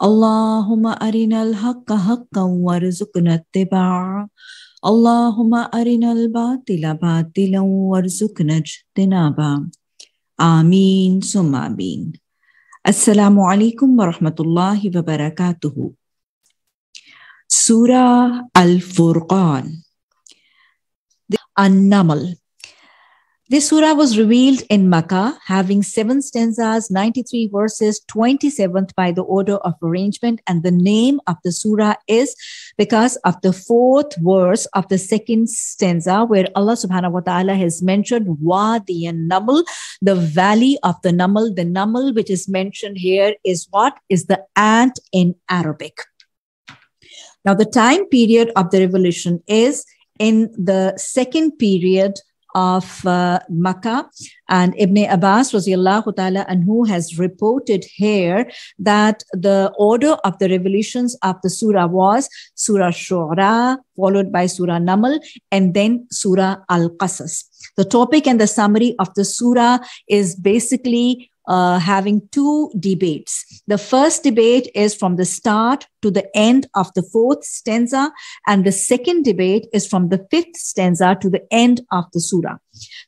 اللهم أرنا الحق حقا وارزقنا اتباعه. اللهم أرنا الباطل باطلا وارزقنا اجتنابه. آمين ثم آمين. السلام عليكم ورحمة الله وبركاته. سورة الفرقان. النمل. This surah was revealed in Makkah, having seven stanzas, 93 verses, 27th by the order of arrangement. And the name of the surah is because of the fourth verse of the second stanza, where Allah subhanahu wa ta'ala has mentioned Wadi and Namal, the valley of the Namal. The Namal, which is mentioned here, is what? Is the ant in Arabic. Now, the time period of the revolution is in the second period of uh, Makkah. And Ibn Abbas radiallahu ta'ala anhu has reported here that the order of the revolutions of the surah was Surah Shura, followed by Surah Namal, and then Surah Al-Qasas. The topic and the summary of the surah is basically uh, having two debates. The first debate is from the start to the end of the fourth stanza, and the second debate is from the fifth stanza to the end of the surah.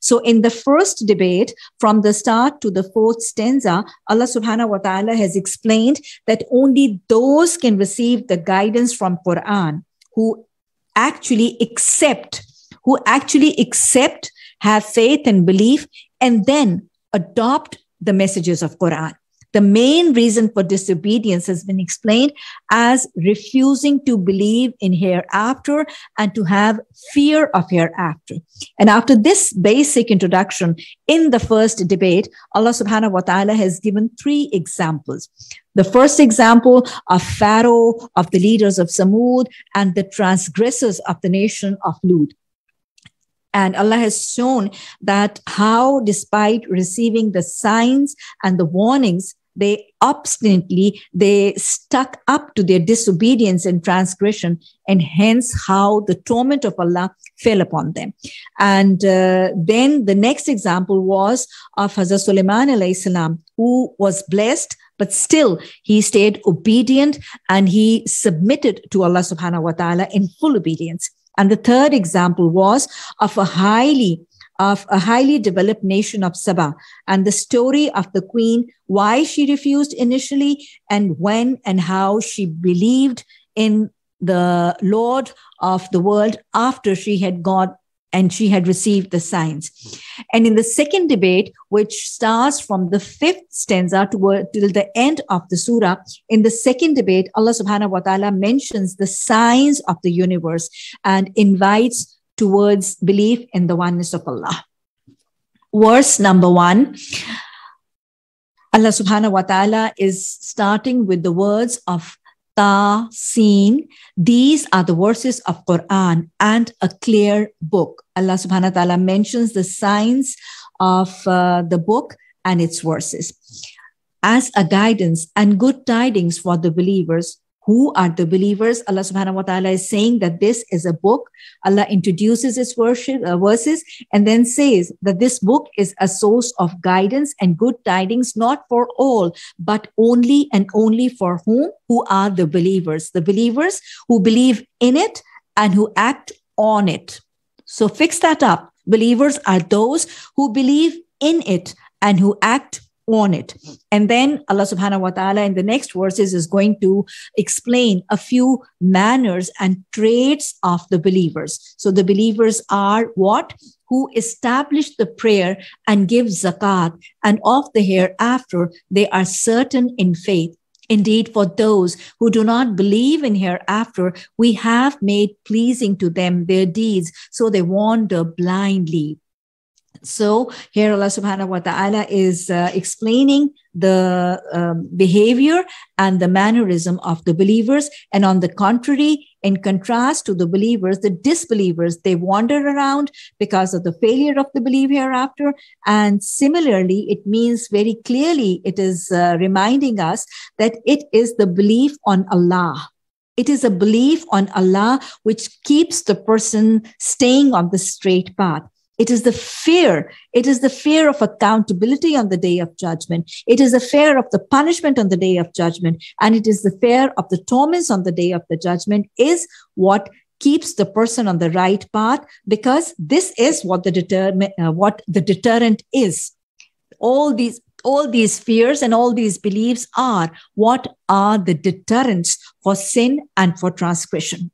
So, in the first debate, from the start to the fourth stanza, Allah subhanahu wa ta'ala has explained that only those can receive the guidance from Quran who actually accept, who actually accept, have faith and belief, and then adopt the messages of Quran. The main reason for disobedience has been explained as refusing to believe in hereafter and to have fear of hereafter. And after this basic introduction in the first debate, Allah subhanahu wa ta'ala has given three examples. The first example of Pharaoh, of the leaders of Samud, and the transgressors of the nation of Lut. And Allah has shown that how, despite receiving the signs and the warnings, they obstinately they stuck up to their disobedience and transgression and hence how the torment of allah fell upon them. And uh, then the next example was of hazrat sulaiman salam who was blessed but still he stayed obedient and he submitted to allah subhanahu wa ta'ala in full obedience and the third example was of a highly of a highly developed nation of Saba and the story of the queen, why she refused initially and when and how she believed in the Lord of the world after she had got and she had received the signs. And in the second debate, which starts from the fifth stanza to, till the end of the surah, in the second debate, Allah subhanahu wa ta'ala mentions the signs of the universe and invites towards belief in the oneness of Allah. Verse number one. Allah subhanahu wa ta'ala is starting with the words of ta, seen. These are the verses of Quran and a clear book. Allah subhanahu wa ta'ala mentions the signs of uh, the book and its verses as a guidance and good tidings for the believers who are the believers. Allah subhanahu wa ta'ala is saying that this is a book. Allah introduces its worship, uh, verses and then says that this book is a source of guidance and good tidings, not for all, but only and only for whom? Who are the believers? The believers who believe in it and who act on it. So fix that up. Believers are those who believe in it and who act on it. And then Allah subhanahu wa ta'ala in the next verses is going to explain a few manners and traits of the believers. So the believers are what? Who establish the prayer and give zakat, and of the hereafter, they are certain in faith. Indeed, for those who do not believe in hereafter, we have made pleasing to them their deeds, so they wander blindly. So here Allah subhanahu wa ta'ala is uh, explaining the um, behavior and the mannerism of the believers. And on the contrary, in contrast to the believers, the disbelievers, they wander around because of the failure of the belief hereafter. And similarly, it means very clearly, it is uh, reminding us that it is the belief on Allah. It is a belief on Allah which keeps the person staying on the straight path. It is the fear. It is the fear of accountability on the day of judgment. It is the fear of the punishment on the day of judgment. And it is the fear of the torments on the day of the judgment is what keeps the person on the right path because this is what the deter- uh, what the deterrent is. All these all these fears and all these beliefs are what are the deterrents for sin and for transgression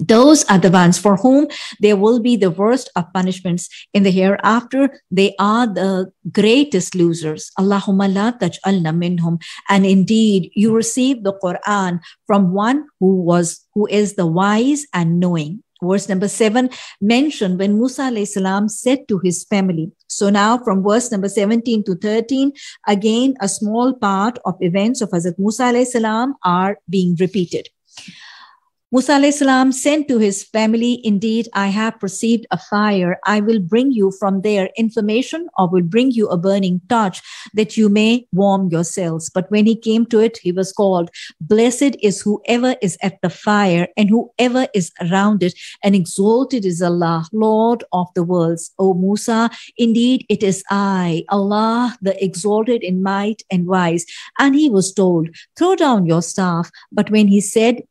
those are the ones for whom there will be the worst of punishments in the hereafter. They are the greatest losers. Allahumma la taj'alna minhum. And indeed, you receive the Quran from one who was, who is the wise and knowing. Verse number seven mentioned when Musa salam said to his family. So now from verse number 17 to 13, again, a small part of events of Hazrat Musa salam are being repeated. Musa salam sent to his family, Indeed, I have perceived a fire. I will bring you from there information or will bring you a burning torch that you may warm yourselves. But when he came to it, he was called, Blessed is whoever is at the fire and whoever is around it, and exalted is Allah, Lord of the worlds. O Musa, indeed it is I, Allah, the exalted in might and wise. And he was told, Throw down your staff. But when he said,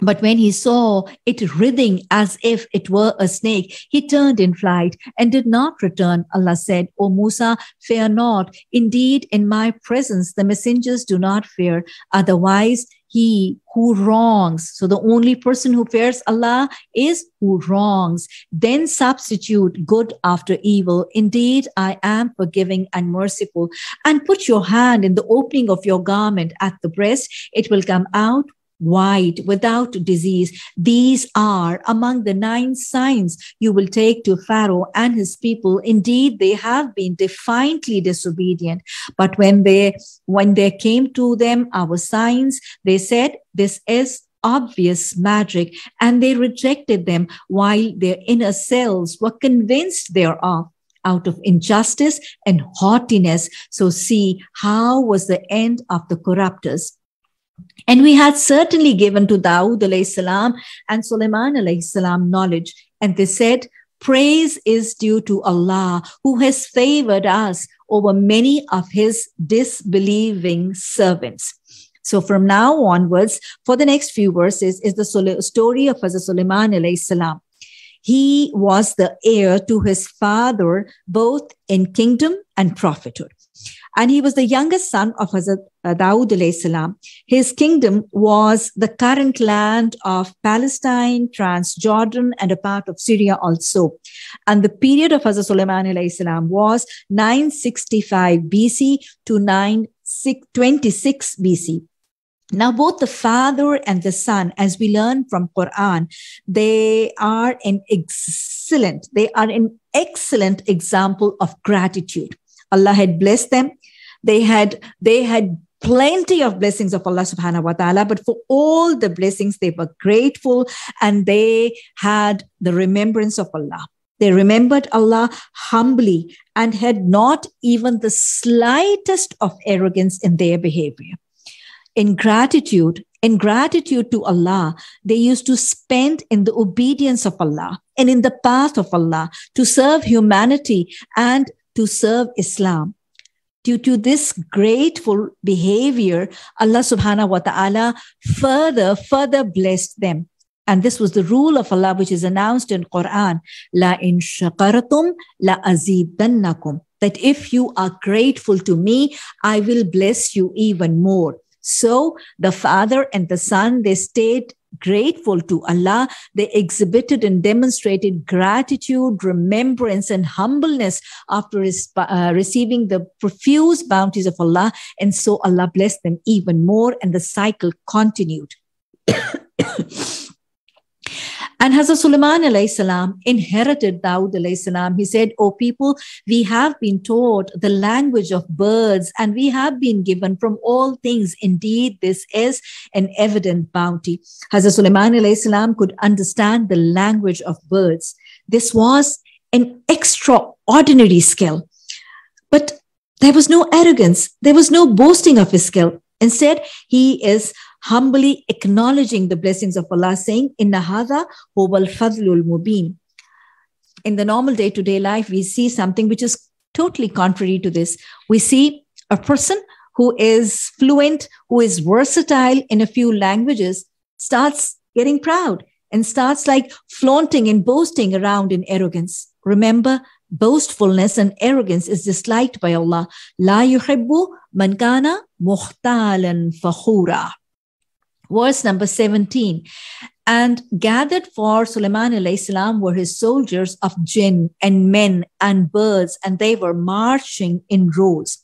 but when he saw it writhing as if it were a snake, he turned in flight and did not return. Allah said, O Musa, fear not. Indeed, in my presence, the messengers do not fear. Otherwise, he who wrongs. So the only person who fears Allah is who wrongs. Then substitute good after evil. Indeed, I am forgiving and merciful. And put your hand in the opening of your garment at the breast. It will come out white, without disease. These are among the nine signs you will take to Pharaoh and his people. Indeed, they have been defiantly disobedient. But when they, when they came to them our signs, they said, this is obvious magic, and they rejected them while their inner selves were convinced thereof out of injustice and haughtiness. So see how was the end of the corruptors. And we had certainly given to Dawood salam and Sulaiman salam knowledge. And they said, Praise is due to Allah who has favored us over many of his disbelieving servants. So from now onwards, for the next few verses, is the story of Hazrat Sulaiman salam. He was the heir to his father, both in kingdom and prophethood and he was the youngest son of Hazrat uh, Dawood salam. His kingdom was the current land of Palestine, Transjordan, and a part of Syria also. And the period of Hazrat Sulaiman salam was 965 BC to 926 BC. Now, both the father and the son, as we learn from Quran, they are an excellent, they are an excellent example of gratitude. Allah had blessed them. They had, they had plenty of blessings of Allah subhanahu wa ta'ala, but for all the blessings, they were grateful and they had the remembrance of Allah. They remembered Allah humbly and had not even the slightest of arrogance in their behavior. In gratitude, in gratitude to Allah, they used to spend in the obedience of Allah and in the path of Allah to serve humanity and to serve Islam. Due to this grateful behavior, Allah subhanahu wa ta'ala further, further blessed them. And this was the rule of Allah, which is announced in Quran. La in shakaratum la azidannakum. That if you are grateful to me, I will bless you even more. So the father and the son, they stayed grateful to Allah, they exhibited and demonstrated gratitude, remembrance, and humbleness after uh, receiving the profuse bounties of Allah. And so Allah blessed them even more, and the cycle continued. And Hazrat Sulaiman salam inherited Dawood alayhi salam. He said, Oh people, we have been taught the language of birds and we have been given from all things. Indeed, this is an evident bounty. Hazrat Sulaiman salam could understand the language of birds. This was an extraordinary skill. But there was no arrogance. There was no boasting of his skill. Instead, he is humbly acknowledging the blessings of Allah, saying, Inna huwal fadlul mubin. In the normal day to day life, we see something which is totally contrary to this. We see a person who is fluent, who is versatile in a few languages, starts getting proud and starts like flaunting and boasting around in arrogance. Remember, boastfulness and arrogance is disliked by Allah. La yuhibbu man kana muhtalan fakhura. Verse number 17. And gathered for Sulaiman salam were his soldiers of jinn and men and birds, and they were marching in rows.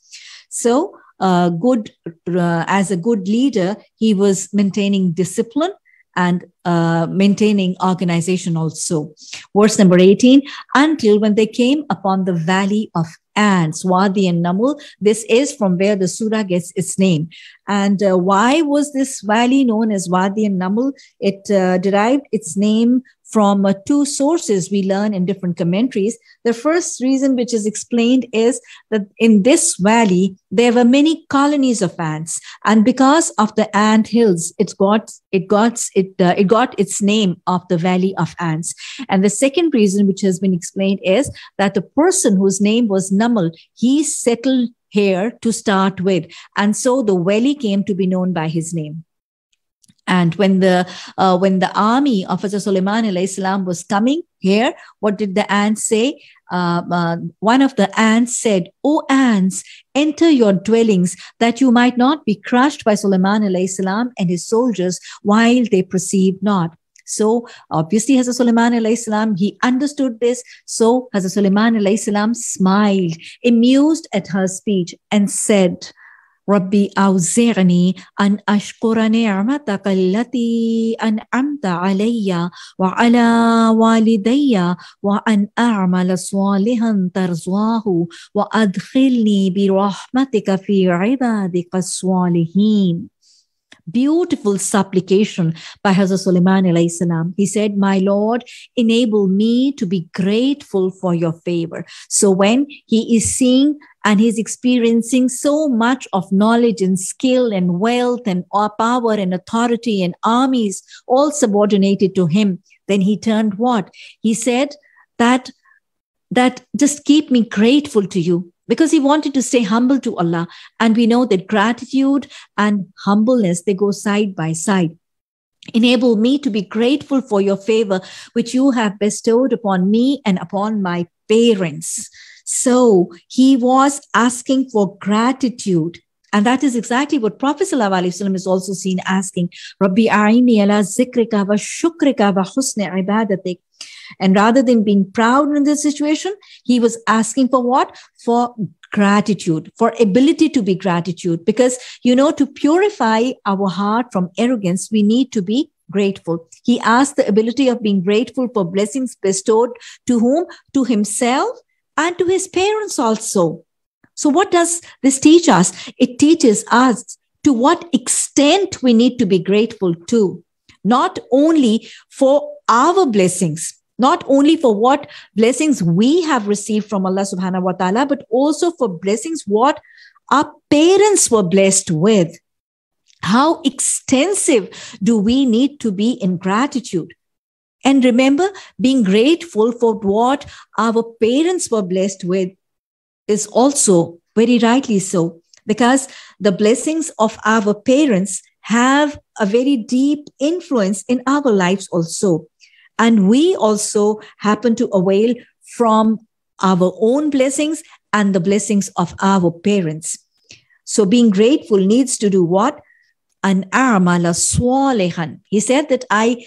So, uh, good uh, as a good leader, he was maintaining discipline and uh, maintaining organization also. Verse number 18 until when they came upon the valley of ants, Wadi and Namul, This is from where the surah gets its name. And uh, why was this valley known as Wadi and Namul? It uh, derived its name from uh, two sources we learn in different commentaries. The first reason, which is explained, is that in this valley there were many colonies of ants, and because of the ant hills, it got it got it uh, it got its name of the Valley of Ants. And the second reason, which has been explained, is that the person whose name was Namal, he settled here to start with, and so the valley came to be known by his name. And when the uh, when the army of Hazrat Sulaiman salam was coming here, what did the ants say? Uh, uh, one of the ants said, "O ants, enter your dwellings, that you might not be crushed by Sulaiman salam and his soldiers while they perceive not." So obviously, Hazrat Sulaiman salam, he understood this. So Hazrat Sulaiman salam smiled, amused at her speech, and said. ربي أوزعني أن أشكر نعمتك التي أنعمت علي وعلى والدي وأن أعمل صالحا ترضاه وأدخلني برحمتك في عبادك الصالحين beautiful supplication by Hazrat Sulaiman salam. He said, My Lord, enable me to be grateful for your favor. So when he is seeing and he's experiencing so much of knowledge and skill and wealth and power and authority and armies all subordinated to him, then he turned what? He said that that just keep me grateful to you because he wanted to stay humble to Allah. And we know that gratitude and humbleness, they go side by side. Enable me to be grateful for your favor, which you have bestowed upon me and upon my parents. So he was asking for gratitude. And that is exactly what Prophet ﷺ is also seen asking. Rabbi a'ini ala zikrika wa shukrika wa husni ibadatik. And rather than being proud in this situation, he was asking for what? For gratitude, for ability to be gratitude. Because, you know, to purify our heart from arrogance, we need to be grateful. He asked the ability of being grateful for blessings bestowed to whom? To himself and to his parents also. So, what does this teach us? It teaches us to what extent we need to be grateful to, not only for our blessings, not only for what blessings we have received from Allah subhanahu wa ta'ala, but also for blessings what our parents were blessed with. How extensive do we need to be in gratitude? And remember, being grateful for what our parents were blessed with is also very rightly so, because the blessings of our parents have a very deep influence in our lives also. And we also happen to avail from our own blessings and the blessings of our parents. So being grateful needs to do what? An amala swalihan. He said that I,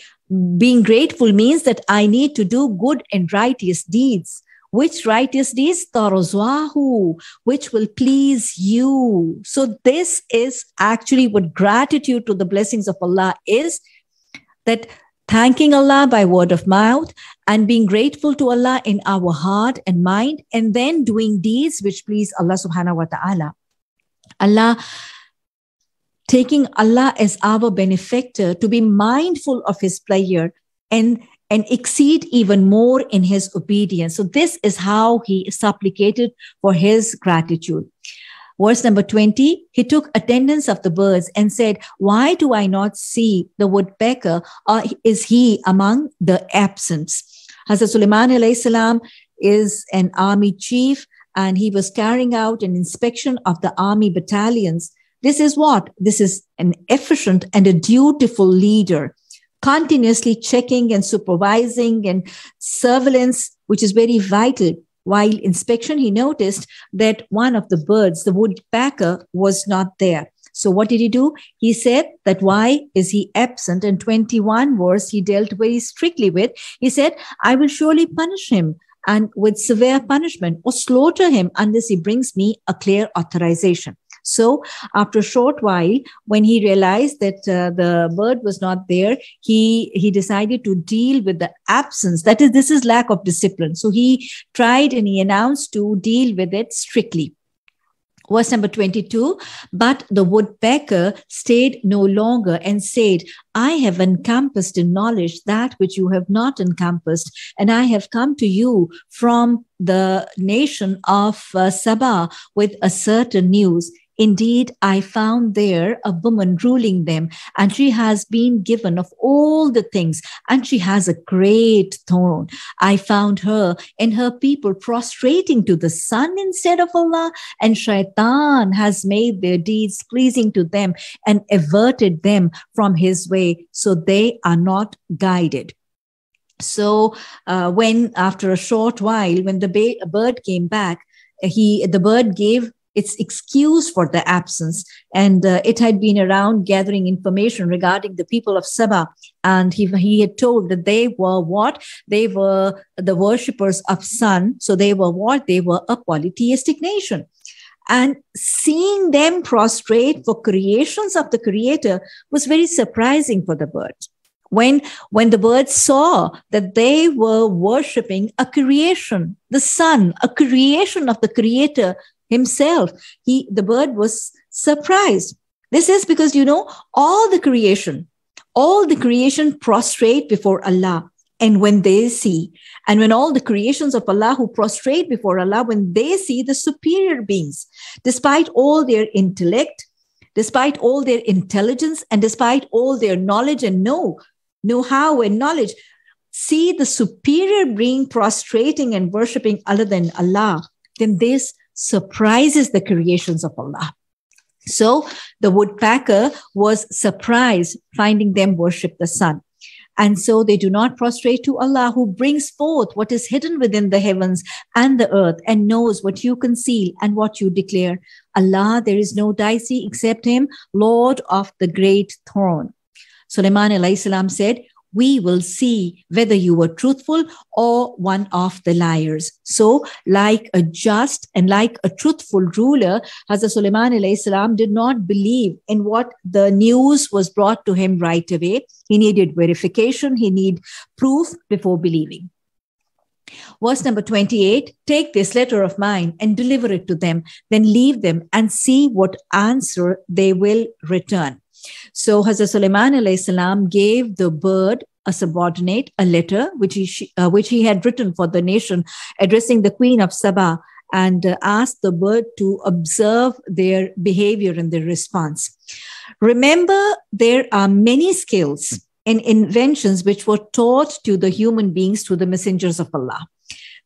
being grateful means that I need to do good and righteous deeds. Which righteous deeds? Tarozwahu, which will please you. So this is actually what gratitude to the blessings of Allah is that thanking Allah by word of mouth and being grateful to Allah in our heart and mind, and then doing deeds which please Allah subhanahu wa ta'ala. Allah, taking Allah as our benefactor to be mindful of his pleasure and and exceed even more in his obedience. So this is how he supplicated for his gratitude. Verse number 20, he took attendance of the birds and said, Why do I not see the woodpecker? Or is he among the absents? Hazrat Sulaiman salam is an army chief and he was carrying out an inspection of the army battalions. This is what? This is an efficient and a dutiful leader, continuously checking and supervising and surveillance, which is very vital while inspection, he noticed that one of the birds, the woodpecker, was not there. So what did he do? He said that why is he absent? And 21 verse he dealt very strictly with. He said, I will surely punish him and with severe punishment or slaughter him unless he brings me a clear authorization. So after a short while, when he realized that uh, the bird was not there, he he decided to deal with the absence. That is, this is lack of discipline. So he tried and he announced to deal with it strictly. Verse number 22 But the woodpecker stayed no longer and said, I have encompassed in knowledge that which you have not encompassed, and I have come to you from the nation of uh, Sabah with a certain news. Indeed, I found there a woman ruling them, and she has been given of all the things, and she has a great throne. I found her and her people prostrating to the sun instead of Allah, and Shaitan has made their deeds pleasing to them and averted them from his way, so they are not guided. So, uh, when after a short while, when the ba- bird came back, he the bird gave its excuse for the absence. And uh, it had been around gathering information regarding the people of Sabah. And he, he had told that they were what? They were the worshippers of sun. So they were what? They were a polytheistic nation. And seeing them prostrate for creations of the creator was very surprising for the birds when when the birds saw that they were worshiping a creation the sun a creation of the creator himself. He, the bird was surprised. This is because, you know, all the creation, all the creation prostrate before Allah. And when they see, and when all the creations of Allah who prostrate before Allah, when they see the superior beings, despite all their intellect, despite all their intelligence, and despite all their knowledge and know, know-how and knowledge, see the superior being prostrating and worshiping other than Allah, then this surprises the creations of Allah. So the woodpecker was surprised finding them worship the sun. And so they do not prostrate to Allah who brings forth what is hidden within the heavens and the earth and knows what you conceal and what you declare. Allah, there is no deity except Him, Lord of the great throne. Sulaiman salam said, we will see whether you were truthful or one of the liars. So, like a just and like a truthful ruler, Hazrat Sulaiman salam did not believe in what the news was brought to him right away. He needed verification, he needed proof before believing. Verse number 28 Take this letter of mine and deliver it to them, then leave them and see what answer they will return. So Hazrat Sulaiman gave the bird a subordinate a letter which he uh, which he had written for the nation, addressing the Queen of Saba, and uh, asked the bird to observe their behavior and their response. Remember, there are many skills and inventions which were taught to the human beings through the messengers of Allah.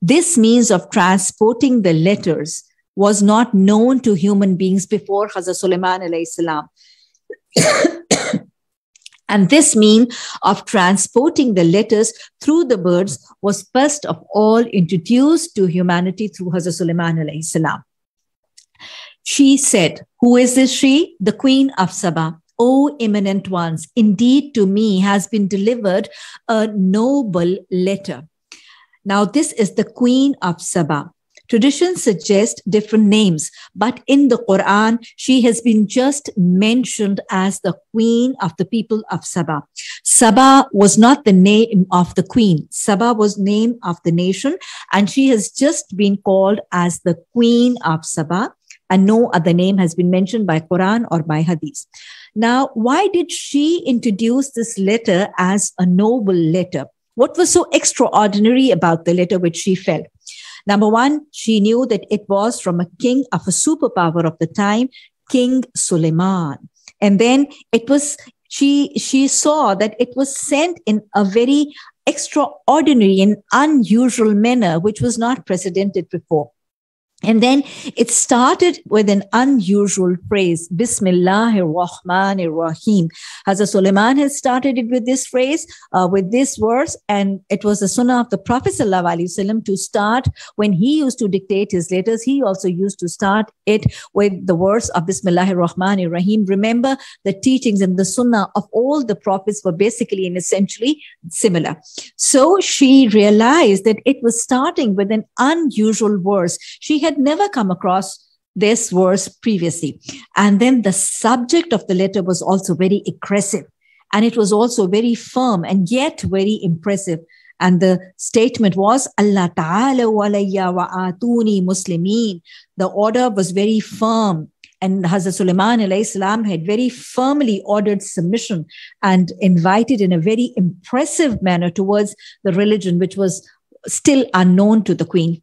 This means of transporting the letters was not known to human beings before Hazrat Sulaiman alayhi salam. and this mean of transporting the letters through the birds was first of all introduced to humanity through Hazrat Sulaiman alayhi salam. She said, Who is this she? The queen of Saba. O eminent ones, indeed to me has been delivered a noble letter. Now, this is the queen of Saba. Traditions suggest different names, but in the Quran, she has been just mentioned as the queen of the people of Saba. Saba was not the name of the queen. Saba was name of the nation, and she has just been called as the queen of Saba, and no other name has been mentioned by Quran or by Hadith. Now, why did she introduce this letter as a noble letter? What was so extraordinary about the letter which she felt? Number one, she knew that it was from a king of a superpower of the time, King Suleiman. And then it was, she, she saw that it was sent in a very extraordinary and unusual manner, which was not precedented before. And then it started with an unusual phrase, Bismillahir Rahmanir Rahim. Hazrat Suleiman has started it with this phrase, uh, with this verse, and it was the sunnah of the Prophet ﷺ to start when he used to dictate his letters. He also used to start it with the verse of Bismillahir Rahmanir Rahim. Remember, the teachings and the sunnah of all the prophets were basically and essentially similar. So she realized that it was starting with an unusual verse. She had never come across this verse previously. And then the subject of the letter was also very aggressive and it was also very firm and yet very impressive. And the statement was, Allah ta'ala walayya wa atuni muslimin. The order was very firm. And Hazrat Sulaiman salam had very firmly ordered submission and invited in a very impressive manner towards the religion, which was still unknown to the queen.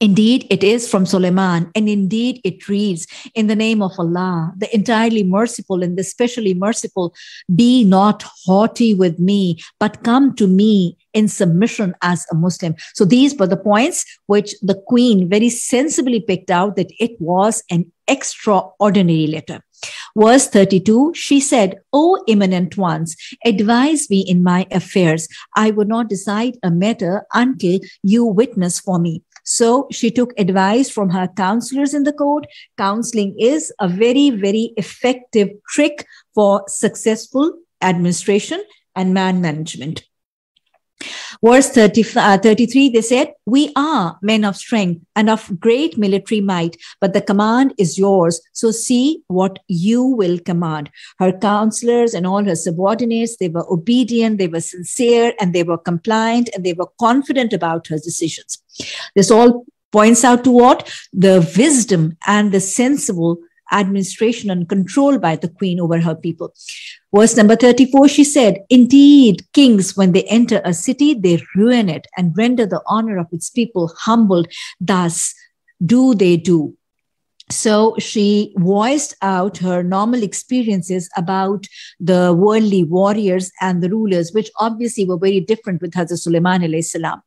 Indeed, it is from Suleiman, and indeed it reads, In the name of Allah, the entirely merciful and the specially merciful, be not haughty with me, but come to me in submission as a Muslim. So these were the points which the Queen very sensibly picked out that it was an extraordinary letter. Verse 32, she said, O eminent ones, advise me in my affairs. I would not decide a matter until you witness for me. So she took advice from her counselors in the court. Counseling is a very, very effective trick for successful administration and man management. Verse 30, uh, 33, they said, We are men of strength and of great military might, but the command is yours. So see what you will command. Her counselors and all her subordinates, they were obedient, they were sincere, and they were compliant, and they were confident about her decisions. This all points out to what? The wisdom and the sensible administration and control by the queen over her people. Verse number 34, she said, Indeed, kings, when they enter a city, they ruin it and render the honor of its people humbled. Thus do they do. So she voiced out her normal experiences about the worldly warriors and the rulers, which obviously were very different with Hazrat Sulaiman salam.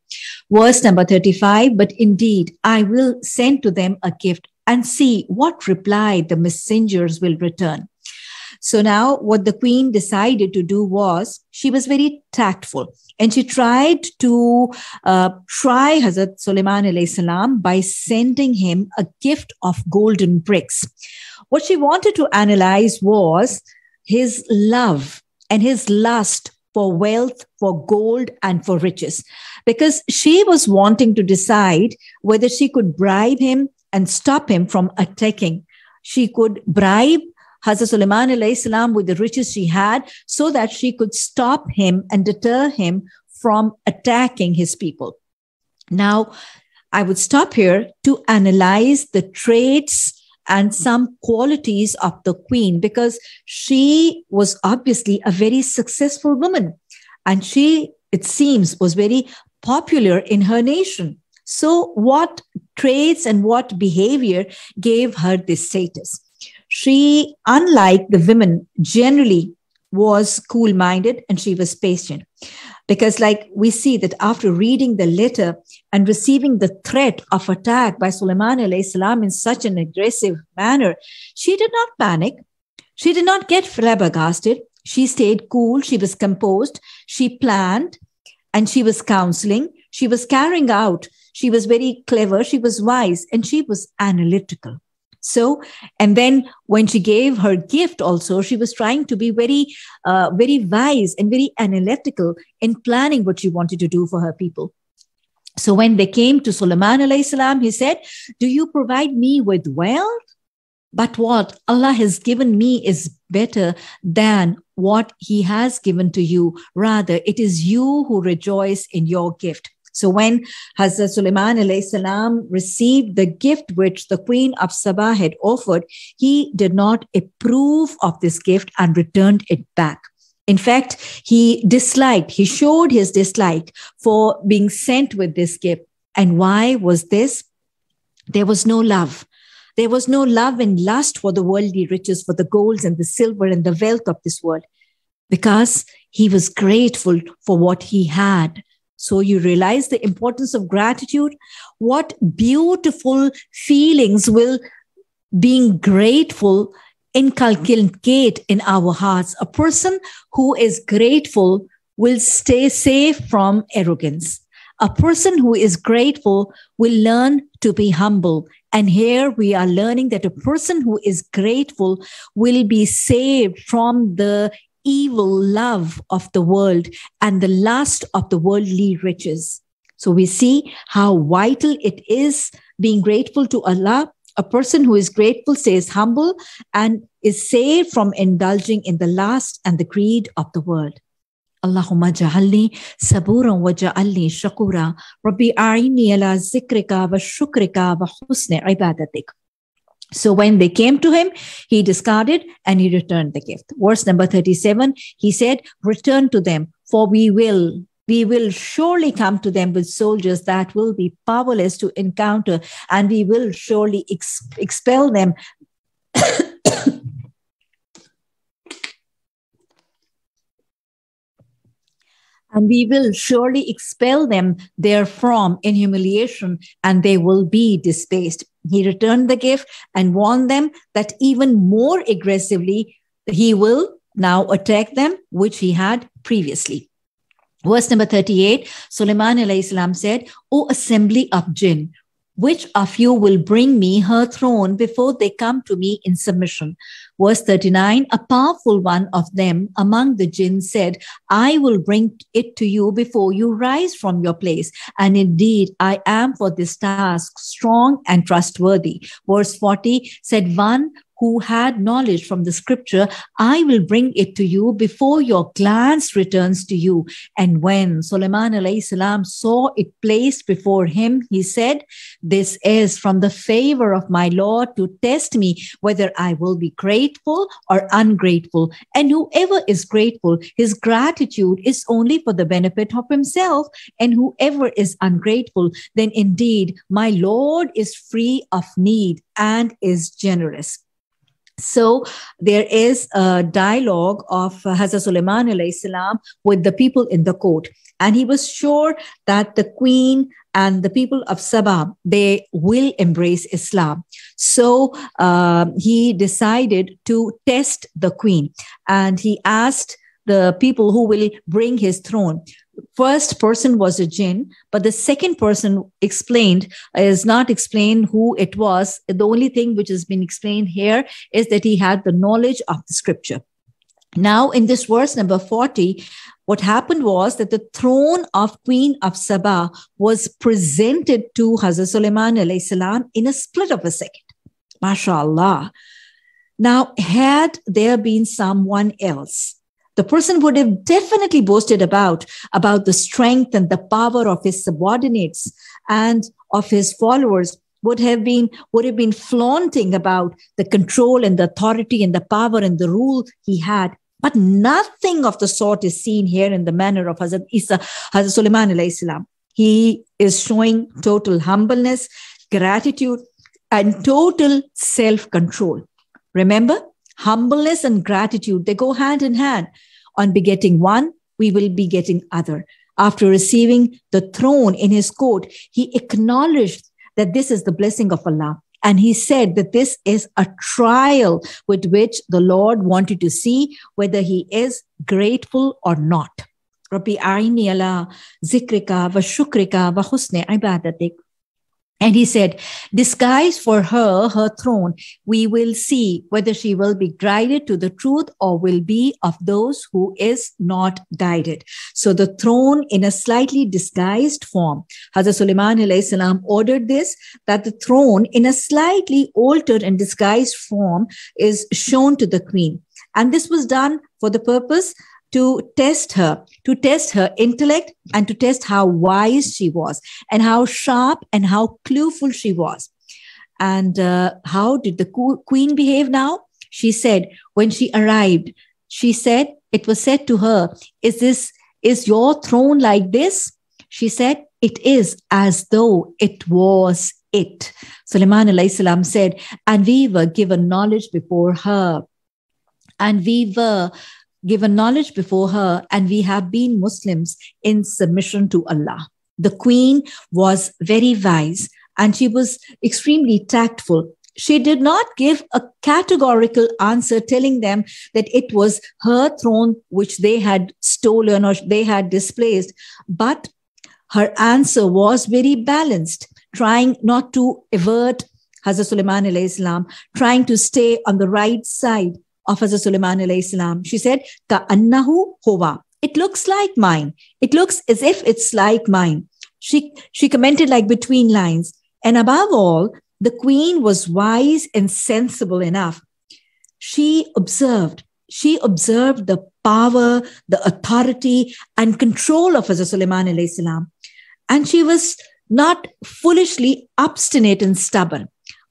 Verse number 35, but indeed, I will send to them a gift and see what reply the messengers will return. So now what the queen decided to do was she was very tactful and she tried to uh, try Hazrat Sulaiman salam by sending him a gift of golden bricks. What she wanted to analyze was his love and his lust for wealth, for gold, and for riches. Because she was wanting to decide whether she could bribe him and stop him from attacking. She could bribe Hazrat Sulaiman salam with the riches she had so that she could stop him and deter him from attacking his people. Now, I would stop here to analyze the traits and some qualities of the queen because she was obviously a very successful woman and she, it seems, was very popular in her nation. So, what traits and what behavior gave her this status? She, unlike the women, generally was cool minded and she was patient. Because, like we see that after reading the letter and receiving the threat of attack by Sulaiman salam in such an aggressive manner, she did not panic. She did not get flabbergasted. She stayed cool. She was composed. She planned and she was counseling. She was carrying out she was very clever. She was wise and she was analytical. So, and then when she gave her gift, also, she was trying to be very, uh, very wise and very analytical in planning what she wanted to do for her people. So when they came to Sulaiman alayhi salam, he said, Do you provide me with wealth? But what Allah has given me is better than what He has given to you. Rather, it is you who rejoice in your gift. So when Hazrat Sulaiman salam received the gift which the Queen of Saba had offered, he did not approve of this gift and returned it back. In fact, he disliked, he showed his dislike for being sent with this gift. And why was this? There was no love. There was no love and lust for the worldly riches, for the golds and the silver and the wealth of this world, because he was grateful for what he had. So you realize the importance of gratitude. What beautiful feelings will being grateful inculcate in our hearts. A person who is grateful will stay safe from arrogance. A person who is grateful will learn to be humble. And here we are learning that a person who is grateful will be saved from the evil love of the world and the lust of the worldly riches. So we see how vital it is being grateful to Allah a person who is grateful stays humble and is saved from indulging in the lust and the greed of the world. Wa ja'alni shakura. Rabbi a'ini ala zikrika wa shukrika wa husni ibadatik. So when they came to him, he discarded and he returned the gift. Verse number 37, he said, Return to them, for we will we will surely come to them with soldiers that will be powerless to encounter, and we will surely ex- expel them. And we will surely expel them therefrom in humiliation, and they will be displaced. He returned the gift and warned them that even more aggressively he will now attack them, which he had previously. Verse number 38, Sulaiman salam said, O assembly of jinn, which of you will bring me her throne before they come to me in submission? Verse 39, a powerful one of them among the jinn said, I will bring it to you before you rise from your place. And indeed, I am for this task strong and trustworthy. Verse 40 said, one who had knowledge from the scripture, I will bring it to you before your glance returns to you. And when Sulaiman salam saw it placed before him, he said, This is from the favor of my Lord to test me whether I will be grateful or ungrateful. And whoever is grateful, his gratitude is only for the benefit of himself. And whoever is ungrateful, then indeed my Lord is free of need and is generous. So there is a dialogue of uh, Hazrat Sulaiman salam with the people in the court. And he was sure that the queen and the people of Sabah, they will embrace Islam. So uh, he decided to test the queen. And he asked the people who will bring his throne first person was a jinn, but the second person explained is not explained who it was. The only thing which has been explained here is that he had the knowledge of the scripture. Now, in this verse number 40, what happened was that the throne of Queen of Saba was presented to Hazrat Sulaiman salam in a split of a second. MashaAllah. Now, had there been someone else, the person would have definitely boasted about about the strength and the power of his subordinates and of his followers would have been would have been flaunting about the control and the authority and the power and the rule he had but nothing of the sort is seen here in the manner of Hazrat Isa, Hazrat Sulaiman salam. He is showing total humbleness, gratitude, and total self-control. Remember, humbleness and gratitude, they go hand in hand. On begetting one, we will be getting other. After receiving the throne in his court, he acknowledged that this is the blessing of Allah. And he said that this is a trial with which the Lord wanted to see whether he is grateful or not. Rabbi aini ala zikrika ibadatik. And he said, Disguise for her her throne. We will see whether she will be guided to the truth or will be of those who is not guided. So the throne in a slightly disguised form. Hazrat Sulaiman salam ordered this that the throne in a slightly altered and disguised form is shown to the queen. And this was done for the purpose to test her, to test her intellect and to test how wise she was and how sharp and how clueful she was. And uh, how did the queen behave now? She said, when she arrived, she said, it was said to her, Is this, is your throne like this? She said, It is as though it was it. Sulaiman salam said, and we were given knowledge before her. And we were given knowledge before her, and we have been Muslims in submission to Allah. The queen was very wise and she was extremely tactful. She did not give a categorical answer telling them that it was her throne which they had stolen or they had displaced, but her answer was very balanced, trying not to avert Hazrat Sulaiman trying to stay on the right side of Hazrat Sulaiman alayhi salam. She said, Ka annahu hova. It looks like mine. It looks as if it's like mine. She, she commented like between lines. And above all, the queen was wise and sensible enough. She observed, she observed the power, the authority, and control of Hazrat Sulaiman alayhi salam. And she was not foolishly obstinate and stubborn.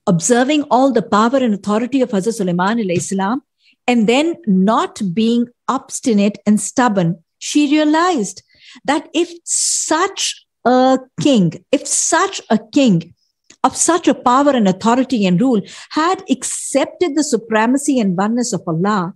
Observing all the power and authority of Hazrat Sulaiman alayhi salam, and then not being obstinate and stubborn, she realized that if such a king, if such a king of such a power and authority and rule had accepted the supremacy and oneness of Allah,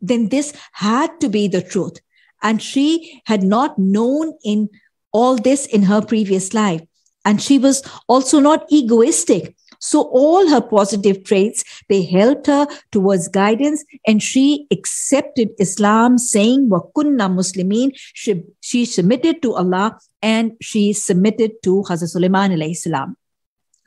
then this had to be the truth. And she had not known in all this in her previous life. And she was also not egoistic. So all her positive traits, they helped her towards guidance and she accepted Islam saying, Wakunna Muslimin. She, she submitted to Allah and she submitted to Hazrat Sulaiman alayhi salam.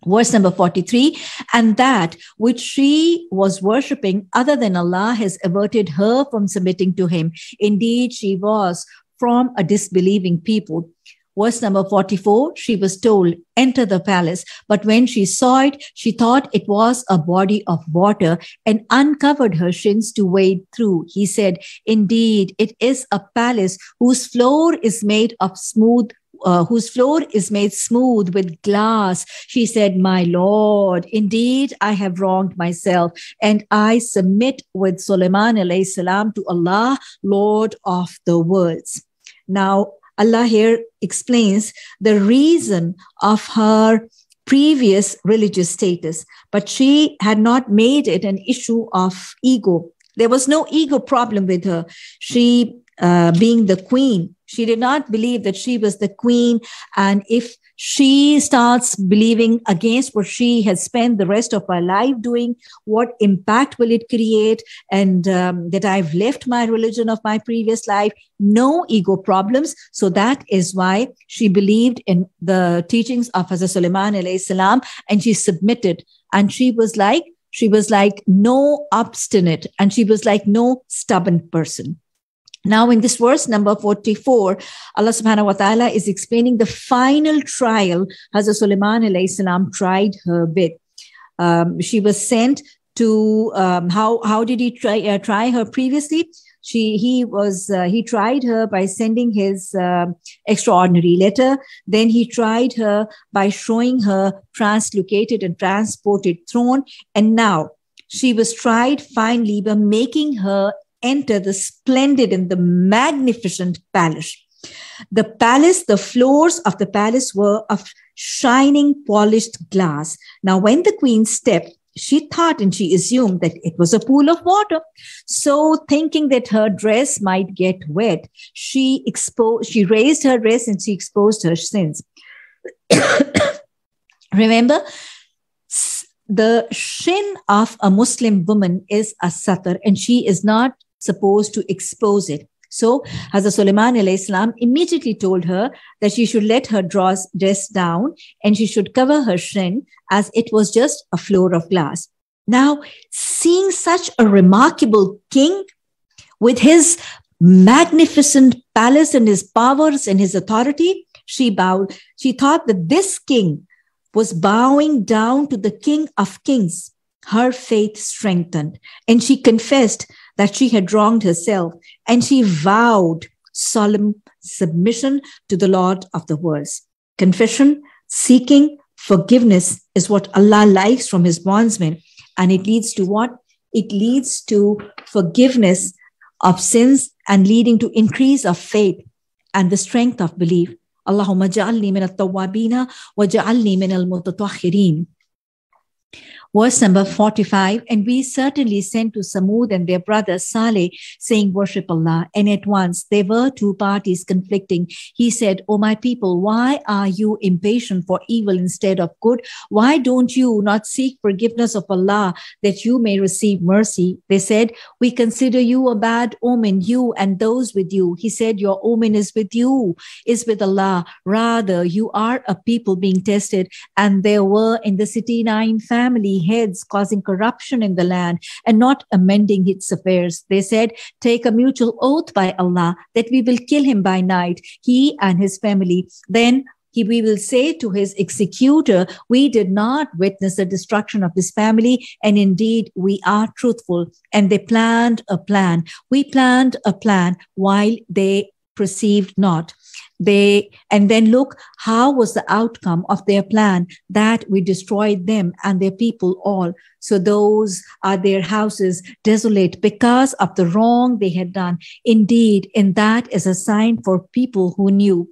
Verse number 43, and that which she was worshipping other than Allah has averted her from submitting to him. Indeed, she was from a disbelieving people. Verse number 44, she was told, enter the palace. But when she saw it, she thought it was a body of water and uncovered her shins to wade through. He said, indeed, it is a palace whose floor is made of smooth uh, whose floor is made smooth with glass. She said, My Lord, indeed I have wronged myself, and I submit with Sulaiman salam to Allah, Lord of the worlds. Now, Allah here explains the reason of her previous religious status, but she had not made it an issue of ego. There was no ego problem with her. She, uh, being the queen, she did not believe that she was the queen. And if she starts believing against what she has spent the rest of her life doing, what impact will it create? And um, that I've left my religion of my previous life, no ego problems. So that is why she believed in the teachings of Hazrat Sulaiman salam and she submitted. And she was like, she was like no obstinate and she was like no stubborn person. Now, in this verse number 44, Allah subhanahu wa ta'ala is explaining the final trial Hazrat Sulaiman alayhi salam tried her with. Um, she was sent to, um, how, how did he try, uh, try her previously? She, he was, uh, he tried her by sending his uh, extraordinary letter. Then he tried her by showing her translocated and transported throne. And now she was tried finally by making her enter the splendid and the magnificent palace. The palace, the floors of the palace were of shining polished glass. Now, when the queen stepped, she thought and she assumed that it was a pool of water. So, thinking that her dress might get wet, she exposed, she raised her dress and she exposed her sins. Remember, the shin of a Muslim woman is a satar, and she is not supposed to expose it. So Hazrat Sulaiman Islam immediately told her that she should let her dress down and she should cover her shin as it was just a floor of glass. Now, seeing such a remarkable king with his magnificent palace and his powers and his authority, she bowed. She thought that this king was bowing down to the king of kings. Her faith strengthened and she confessed that she had wronged herself and she vowed solemn submission to the Lord of the worlds. Confession, seeking forgiveness is what Allah likes from his bondsmen. And it leads to what? It leads to forgiveness of sins and leading to increase of faith and the strength of belief. Allahumma ja'alni min at-tawwabina wa ja'alni min al-mutatahhirin verse number 45 and we certainly sent to samud and their brother saleh saying worship allah and at once there were two parties conflicting. He said O my people why are you impatient for evil instead of good? Why don't you not seek forgiveness of allah that you may receive mercy they said we consider you a bad omen you and those with you he said your omen is with you is with allah. Rather you are a people being tested and there were in the city nine family heads, causing corruption in the land and not amending its affairs. They said, Take a mutual oath by Allah that we will kill him by night, he and his family. Then he, we will say to his executor, We did not witness the destruction of his family, and indeed we are truthful. And they planned a plan. We planned a plan while they perceived not they and then look how was the outcome of their plan that we destroyed them and their people all? So those are their houses desolate because of the wrong they had done. Indeed and that is a sign for people who knew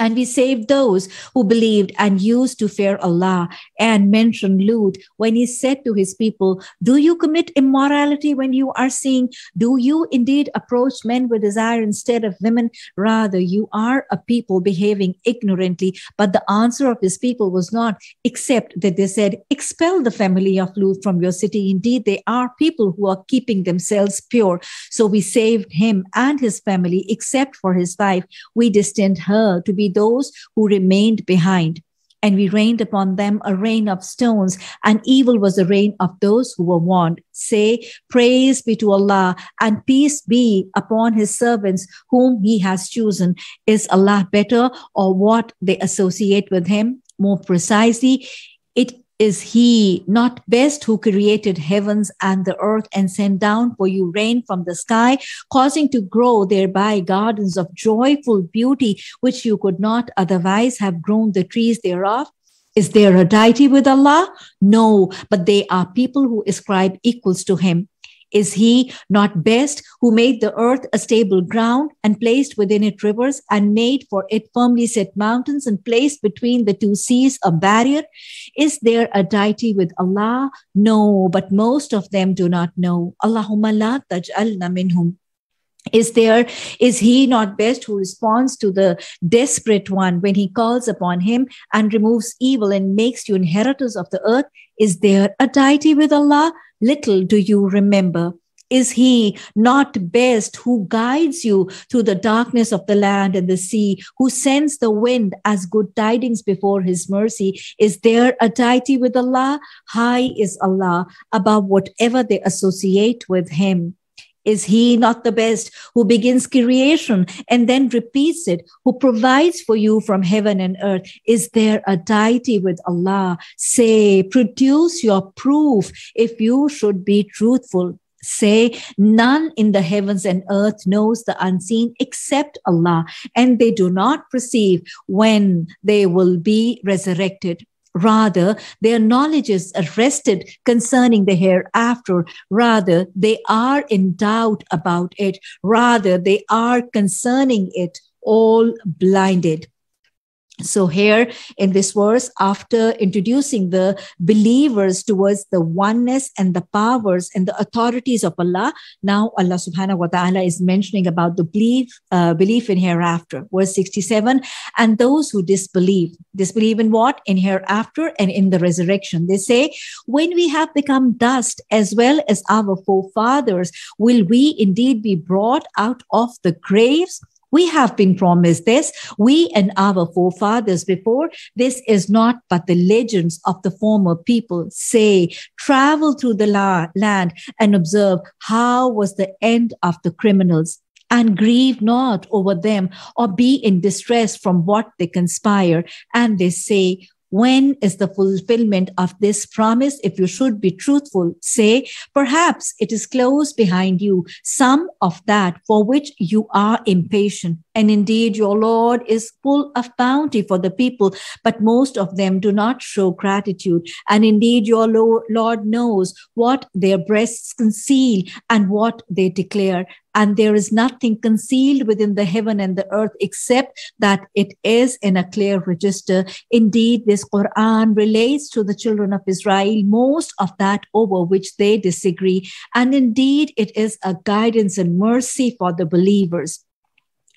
and we saved those who believed and used to fear Allah and mentioned Lut when he said to his people, Do you commit immorality when you are seeing? Do you indeed approach men with desire instead of women? Rather, you are a people behaving ignorantly. But the answer of his people was not, except that they said, Expel the family of Lut from your city. Indeed, they are people who are keeping themselves pure. So we saved him and his family, except for his wife. We destined her to be those who remained behind. And we rained upon them a rain of stones, and evil was the rain of those who were warned. Say, Praise be to Allah, and peace be upon his servants whom he has chosen. Is Allah better, or what they associate with him? More precisely, it is he not best who created heavens and the earth and sent down for you rain from the sky, causing to grow thereby gardens of joyful beauty, which you could not otherwise have grown the trees thereof? Is there a deity with Allah? No, but they are people who ascribe equals to him. Is he not best who made the earth a stable ground and placed within it rivers and made for it firmly set mountains and placed between the two seas a barrier? Is there a deity with Allah? No, but most of them do not know. Allahumma la taj'alna minhum. Is there, is he not best who responds to the desperate one when he calls upon him and removes evil and makes you inheritors of the earth? Is there a deity with Allah? Little do you remember. Is he not best who guides you through the darkness of the land and the sea, who sends the wind as good tidings before his mercy? Is there a deity with Allah? High is Allah above whatever they associate with him. Is he not the best who begins creation and then repeats it, who provides for you from heaven and earth? Is there a deity with Allah? Say, produce your proof if you should be truthful. Say, none in the heavens and earth knows the unseen except Allah, and they do not perceive when they will be resurrected. Rather, their knowledge is arrested concerning the hereafter. Rather, they are in doubt about it. Rather, they are concerning it all blinded. So, here in this verse, after introducing the believers towards the oneness and the powers and the authorities of Allah, now Allah subhanahu wa ta'ala is mentioning about the belief, uh, belief in hereafter. Verse 67 And those who disbelieve, disbelieve in what? In hereafter and in the resurrection. They say, When we have become dust as well as our forefathers, will we indeed be brought out of the graves? We have been promised this, we and our forefathers before. This is not but the legends of the former people. Say, travel through the la- land and observe how was the end of the criminals and grieve not over them or be in distress from what they conspire. And they say, when is the fulfillment of this promise? If you should be truthful, say, perhaps it is close behind you, some of that for which you are impatient. And indeed, your Lord is full of bounty for the people, but most of them do not show gratitude. And indeed, your Lord knows what their breasts conceal and what they declare and there is nothing concealed within the heaven and the earth except that it is in a clear register. Indeed, this Quran relates to the children of Israel most of that over which they disagree. And indeed, it is a guidance and mercy for the believers.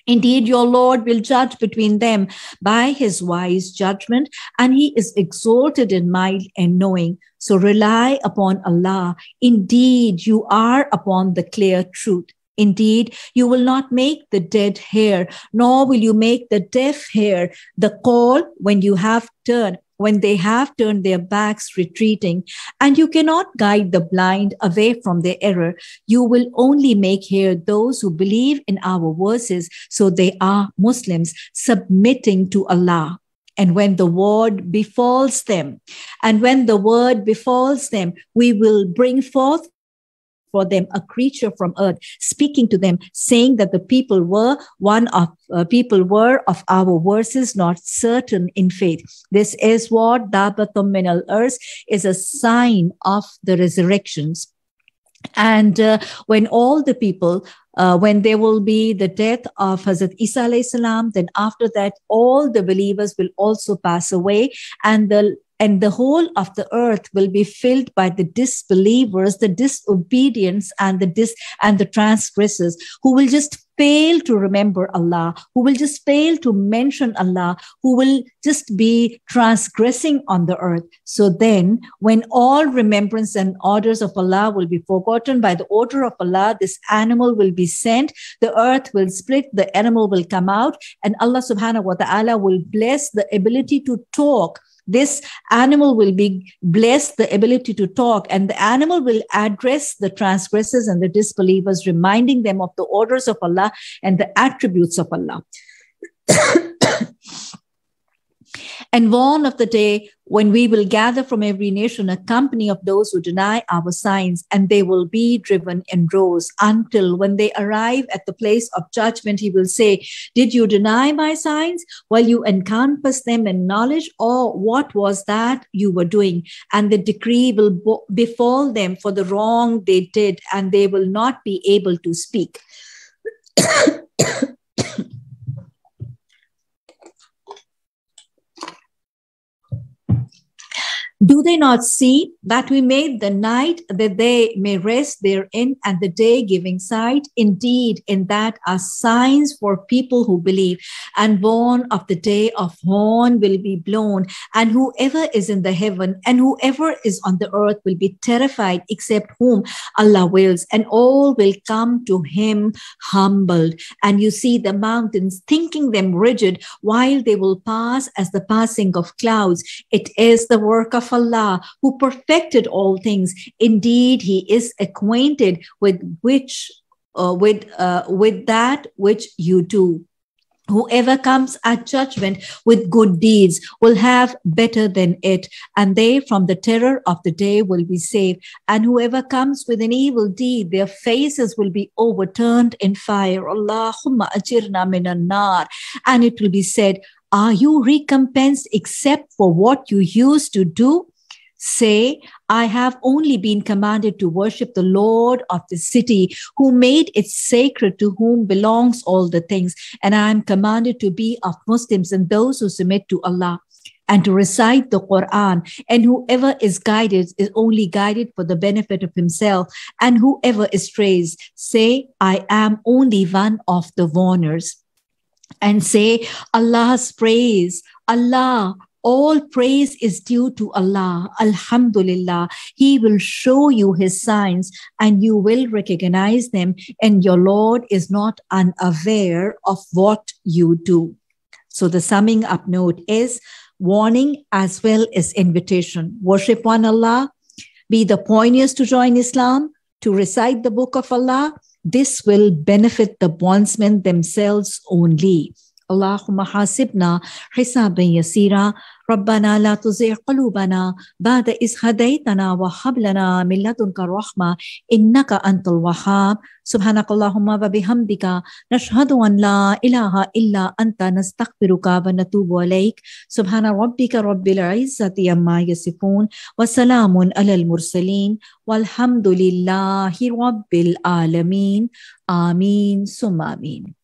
Indeed, your Lord will judge between them by his wise judgment, and he is exalted in might and knowing. So rely upon Allah. Indeed, you are upon the clear truth. Indeed, you will not make the dead hear, nor will you make the deaf hear the call when you have turned, when they have turned their backs retreating. And you cannot guide the blind away from their error. You will only make hear those who believe in our verses. So they are Muslims submitting to Allah. And when the word befalls them, and when the word befalls them, we will bring forth for them a creature from earth speaking to them saying that the people were one of uh, people were of our verses not certain in faith. This is what dabatum min al earth is a sign of the resurrections. And uh, when all the people uh, when there will be the death of Hazrat Isa then after that, all the believers will also pass away, and the and the whole of the earth will be filled by the disbelievers the disobedience and the dis and the transgressors who will just fail to remember Allah, who will just fail to mention Allah, who will just be transgressing on the earth. So then, when all remembrance and orders of Allah will be forgotten by the order of Allah, this animal will be sent, the earth will split, the animal will come out, and Allah subhanahu wa ta'ala will bless the ability to talk this animal will be blessed the ability to talk, and the animal will address the transgressors and the disbelievers, reminding them of the orders of Allah and the attributes of Allah. and warn of the day when we will gather from every nation a company of those who deny our signs, and they will be driven in rows until when they arrive at the place of judgment, he will say, Did you deny my signs while you encompass them in knowledge, or what was that you were doing? And the decree will befall them for the wrong they did, and they will not be able to speak. Do they not see that we made the night that they may rest therein and the day giving sight? Indeed, in that are signs for people who believe. And born of the day of horn will be blown, and whoever is in the heaven and whoever is on the earth will be terrified, except whom Allah wills, and all will come to him humbled. And you see the mountains, thinking them rigid, while they will pass as the passing of clouds. It is the work of Allah who perfected all things. Indeed, he is acquainted with which uh, with uh, with that which you do. Whoever comes at judgment with good deeds will have better than it, and they from the terror of the day will be saved. And whoever comes with an evil deed, their faces will be overturned in fire. Allahumma ajirna minan nar. And it will be said, are you recompensed except for what you used to do? Say, I have only been commanded to worship the Lord of the city, who made it sacred, to whom belongs all the things. And I am commanded to be of Muslims and those who submit to Allah and to recite the Quran. And whoever is guided is only guided for the benefit of himself. And whoever is strays, say, I am only one of the warners. And say, Allah's praise, Allah, all praise is due to Allah. Alhamdulillah. He will show you his signs and you will recognize them, and your Lord is not unaware of what you do. So the summing up note is warning as well as invitation. Worship one Allah, be the pioneers to join Islam, to recite the book of Allah. This will benefit the bondsmen themselves only. اللهم حاسبنا حسابا يسيرا. ربنا لا تزغ قلوبنا بعد إذ هديتنا وهب لنا من لدنك الرحمة إنك أنت الوهاب. سبحانك اللهم وبحمدك. نشهد أن لا إله إلا أنت. نستغفرك ونتوب إليك. سبحان ربك رب العزة عما يصفون. وسلام على المرسلين. والحمد لله رب العالمين. آمين. ثم آمين.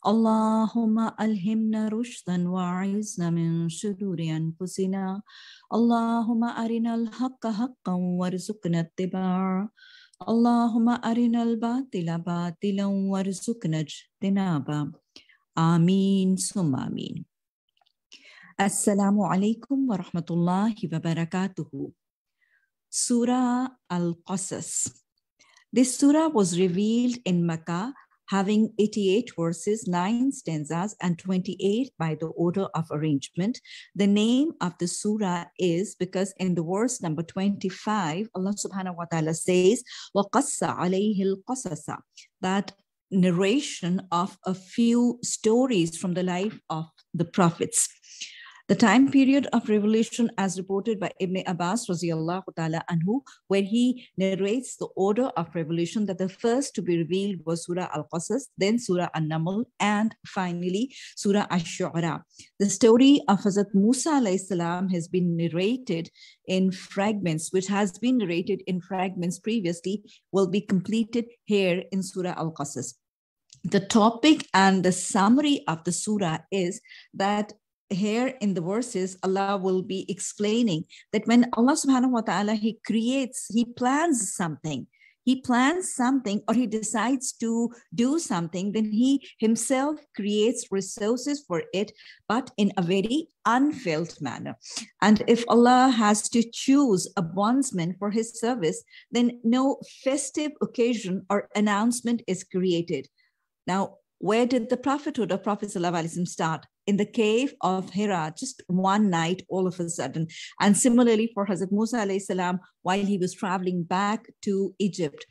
اللهم ألهمنا رشدا وأعزنا من شرور أنفسنا. اللهم أرنا الحق حقا وارزقنا اتباعه. اللهم أرنا الباطل باطلا وارزقنا اجتنابه. آمين ثم آمين. السلام عليكم ورحمة الله وبركاته. Surah Al-Qasas This surah was revealed in Makkah having 88 verses, 9 stanzas, and 28 by the order of arrangement. The name of the surah is because in the verse number 25, Allah subhanahu wa ta'ala says, وَقَصَّ عَلَيْهِ الْقَصَصَ That narration of a few stories from the life of the prophets. The time period of revelation, as reported by Ibn Abbas, anhu, where he narrates the order of revelation that the first to be revealed was Surah Al Qasas, then Surah An Naml, and finally Surah Ash Shu'ara. The story of Hazrat Musa salam has been narrated in fragments, which has been narrated in fragments previously, will be completed here in Surah Al Qasas the topic and the summary of the surah is that here in the verses, Allah will be explaining that when Allah subhanahu wa ta'ala, He creates, He plans something, He plans something or He decides to do something, then He Himself creates resources for it, but in a very unfelt manner. And if Allah has to choose a bondsman for His service, then no festive occasion or announcement is created. Now, where did the prophethood of Prophet start? In the cave of Hira, just one night, all of a sudden. And similarly for Hazrat Musa salam, while he was traveling back to Egypt.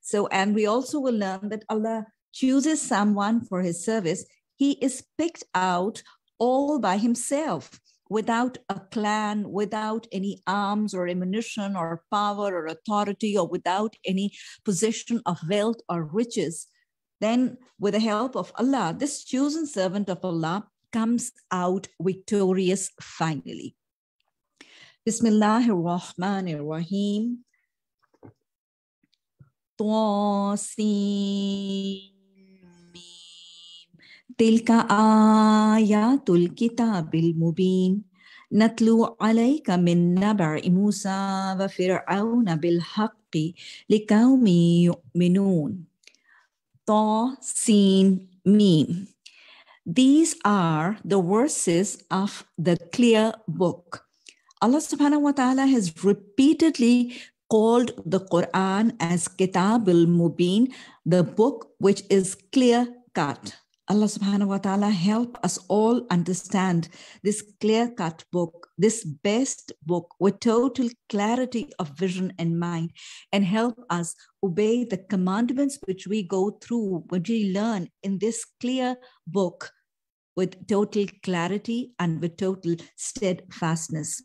So, and we also will learn that Allah chooses someone for his service. He is picked out all by himself without a clan, without any arms or ammunition or power or authority, or without any position of wealth or riches. Then, with the help of Allah, this chosen servant of Allah comes out victorious finally. Bismillahir Rahmanir Rahim. تلك آيات الكتاب المبين نتلو عليك من نبإ موسى وفرعون بالحق لقوم يؤمنون Ta, Sin, Mim. These are the verses of the clear book. Allah subhanahu wa ta'ala has repeatedly called the Quran as Kitab al Mubin, the book which is clear cut. Allah subhanahu wa ta'ala help us all understand this clear cut book, this best book with total clarity of vision and mind, and help us obey the commandments which we go through, which we learn in this clear book with total clarity and with total steadfastness.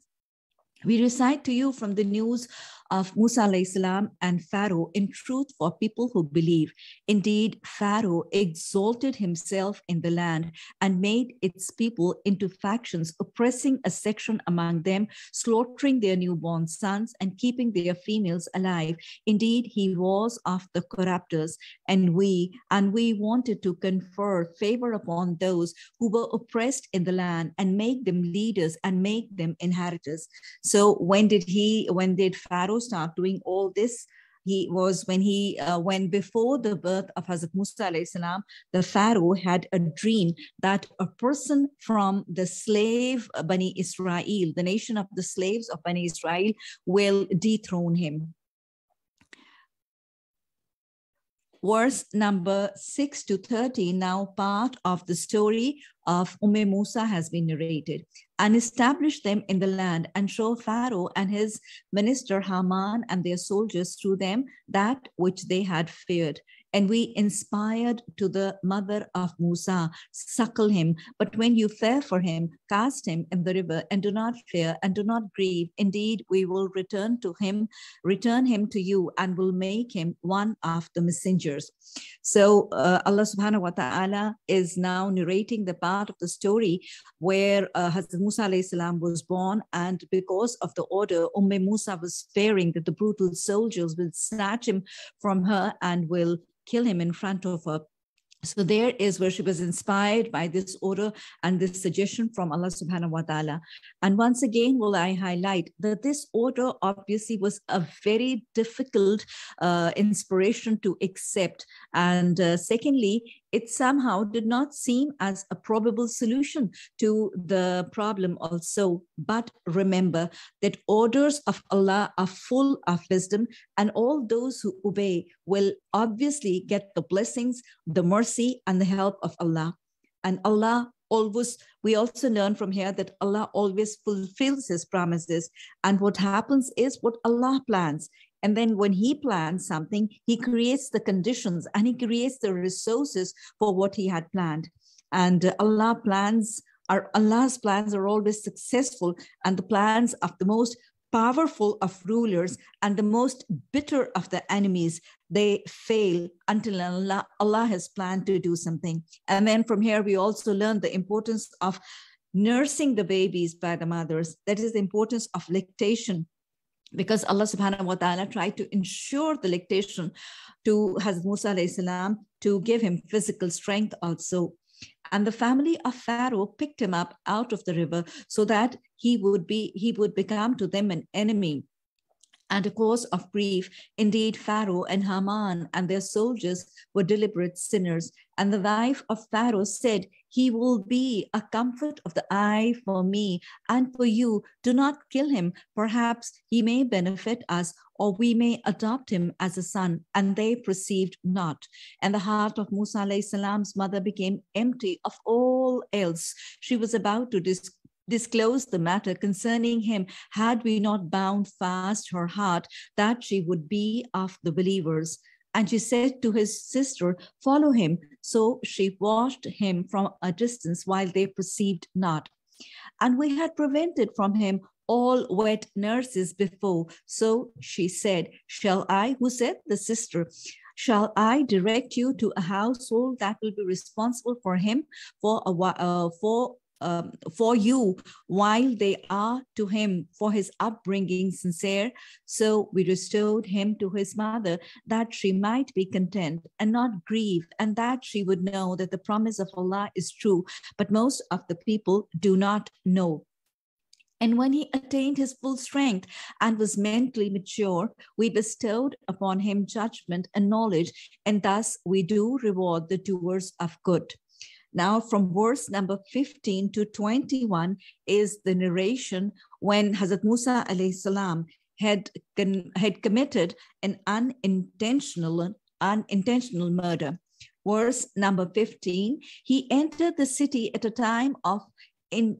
We recite to you from the news of Musa salam and Pharaoh in truth for people who believe. Indeed, Pharaoh exalted himself in the land and made its people into factions, oppressing a section among them, slaughtering their newborn sons and keeping their females alive. Indeed, he was of the corruptors, and we and we wanted to confer favor upon those who were oppressed in the land and make them leaders and make them inheritors. So when did he when did Pharaoh Start doing all this? He was when he uh, when before the birth of Hazrat Musa salam, the Pharaoh had a dream that a person from the slave Bani Israel, the nation of the slaves of Bani Israel, will dethrone him. Verse number 6 to 30, now part of the story of Umm Musa has been narrated, and establish them in the land and show Pharaoh and his minister Haman and their soldiers through them that which they had feared and we inspired to the mother of Musa, suckle him. But when you fear for him, cast him in the river, and do not fear and do not grieve. Indeed, we will return to him, return him to you, and will make him one of the messengers. So uh, Allah subhanahu wa ta'ala is now narrating the part of the story where uh, Hazrat Musa salam was born, and because of the order, Umm Musa was fearing that the brutal soldiers will snatch him from her and will kill him in front of her. So there is where she was inspired by this order and this suggestion from Allah subhanahu wa ta'ala. And once again, will I highlight that this order obviously was a very difficult uh, inspiration to accept. And uh, secondly, it somehow did not seem as a probable solution to the problem also. But remember that orders of Allah are full of wisdom, and all those who obey will obviously get the blessings, the mercy, and the help of Allah. And Allah always, we also learn from here that Allah always fulfills his promises. And what happens is what Allah plans. And then when he plans something, he creates the conditions and he creates the resources for what he had planned. And Allah plans are Allah's plans are always successful, and the plans of the most powerful of rulers and the most bitter of the enemies they fail until Allah, Allah has planned to do something. And then from here we also learn the importance of nursing the babies by the mothers. That is the importance of lactation because Allah subhanahu wa ta'ala tried to ensure the lactation to Hazrat Musa salam to give him physical strength also. And the family of Pharaoh picked him up out of the river so that he would be he would become to them an enemy and a cause of grief. Indeed, Pharaoh and Haman and their soldiers were deliberate sinners. And the wife of Pharaoh said, He will be a comfort of the eye for me and for you. Do not kill him. Perhaps he may benefit us, or we may adopt him as a son. And they perceived not. And the heart of Musa salam's mother became empty of all else. She was about to dis- disclose the matter concerning him had we not bound fast her heart that she would be of the believers. And she said to his sister, Follow him. So she watched him from a distance while they perceived not. And we had prevented from him all wet nurses before. So she said, Shall I, who said the sister, shall I direct you to a household that will be responsible for him for a uh, for um, for you while they are to him for his upbringing sincere. So we restored him to his mother that she might be content and not grieve, and that she would know that the promise of Allah is true. But most of the people do not know. And when he attained his full strength and was mentally mature, we bestowed upon him judgment and knowledge, and thus we do reward the doers of good. Now, from verse number 15 to 21 is the narration when Hazrat Musa salam had, had committed an unintentional, unintentional murder. Verse number 15, he entered the city at a time of in,